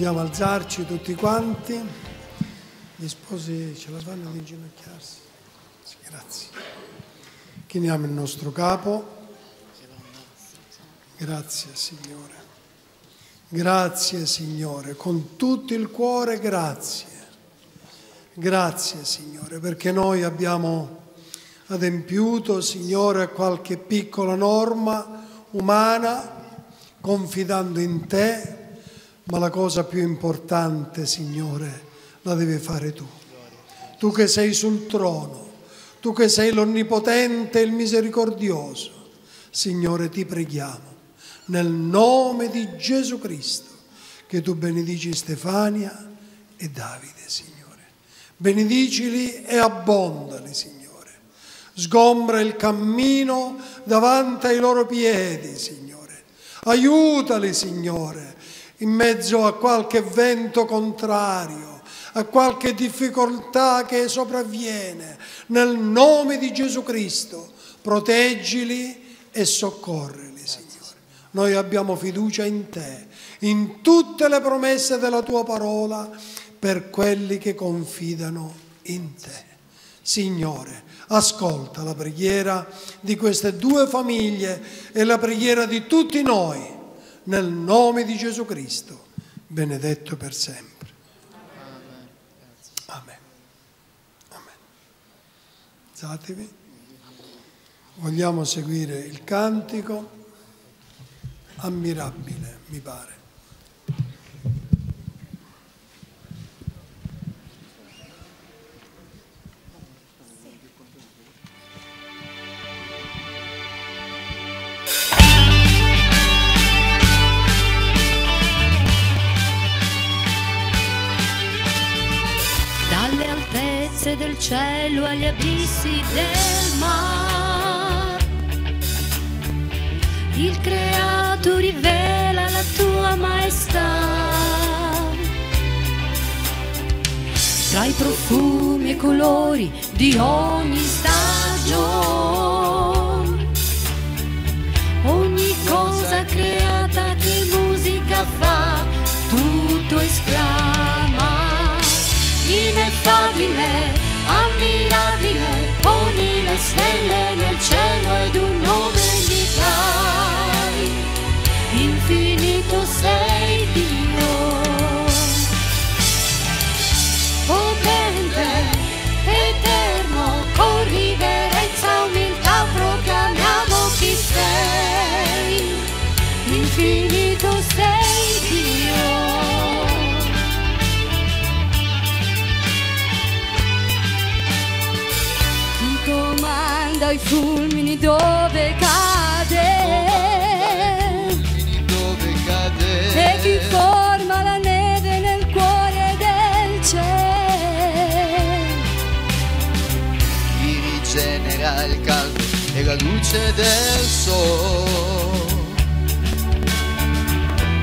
Vogliamo alzarci tutti quanti. Gli sposi ce la fanno di inginocchiarsi? Sì, grazie. Chiniamo il nostro capo. Grazie Signore. Grazie Signore, con tutto il cuore grazie. Grazie Signore, perché noi abbiamo adempiuto, Signore, qualche piccola norma umana, confidando in Te, ma la cosa più importante, Signore, la devi fare tu. Tu che sei sul trono, tu che sei l'onnipotente e il misericordioso, Signore, ti preghiamo, nel nome di Gesù Cristo, che tu benedici Stefania e Davide, Signore. Benedicili e abbondali, Signore. Sgombra il cammino davanti ai loro piedi, Signore. Aiutali, Signore, in mezzo a qualche vento contrario, a qualche difficoltà che sopravviene. Nel nome di Gesù Cristo, proteggili e soccorrili, Signore. Noi abbiamo fiducia in Te, in tutte le promesse della Tua parola per quelli che confidano in Te. Signore, ascolta la preghiera di queste due famiglie e la preghiera di tutti noi, nel nome di Gesù Cristo, benedetto per sempre. Amen. Amen. Alzatevi. Vogliamo seguire il cantico ammirabile, mi pare. Altezze del cielo agli abissi del mar. Il creato rivela la tua maestà. Tra i profumi e colori di ogni stagione, ogni cosa creata che musica fa, tutto esclama ineffabile, ammirabile, poni le stelle nel cielo ed un nome gli dai, infinito sei comanda i fulmini dove cade dove cade. E chi forma la neve nel cuore del cielo. chi rigenera il caldo e la luce del sole.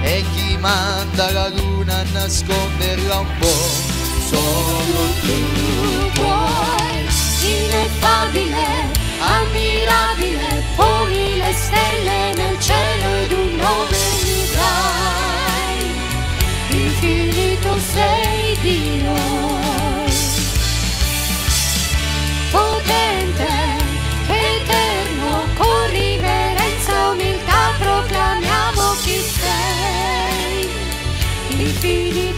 E chi manda la luna a nasconderla un po' solo tu puoi, ineffabile, ammirabile, poni le stelle nel cielo ed un nome gli dai, infinito sei Dio, potente, eterno, con riverenza, umiltà proclamiamo chi sei, infinito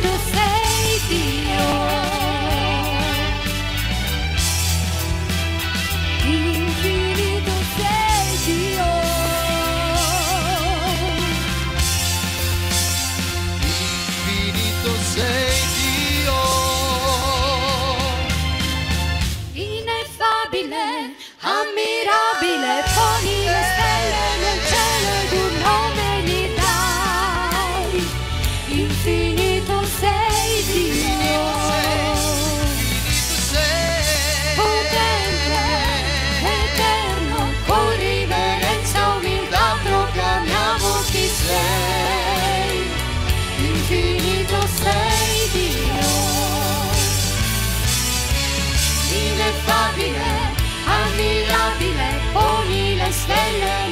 Hello.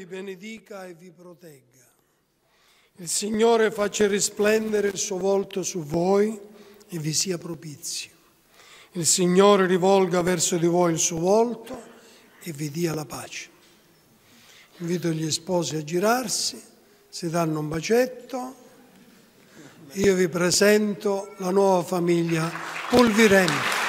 Vi benedica e vi protegga. Il Signore faccia risplendere il suo volto su voi e vi sia propizio. Il Signore rivolga verso di voi il suo volto e vi dia la pace. Invito gli sposi a girarsi, si danno un bacetto. Io vi presento la nuova famiglia Pulvirente.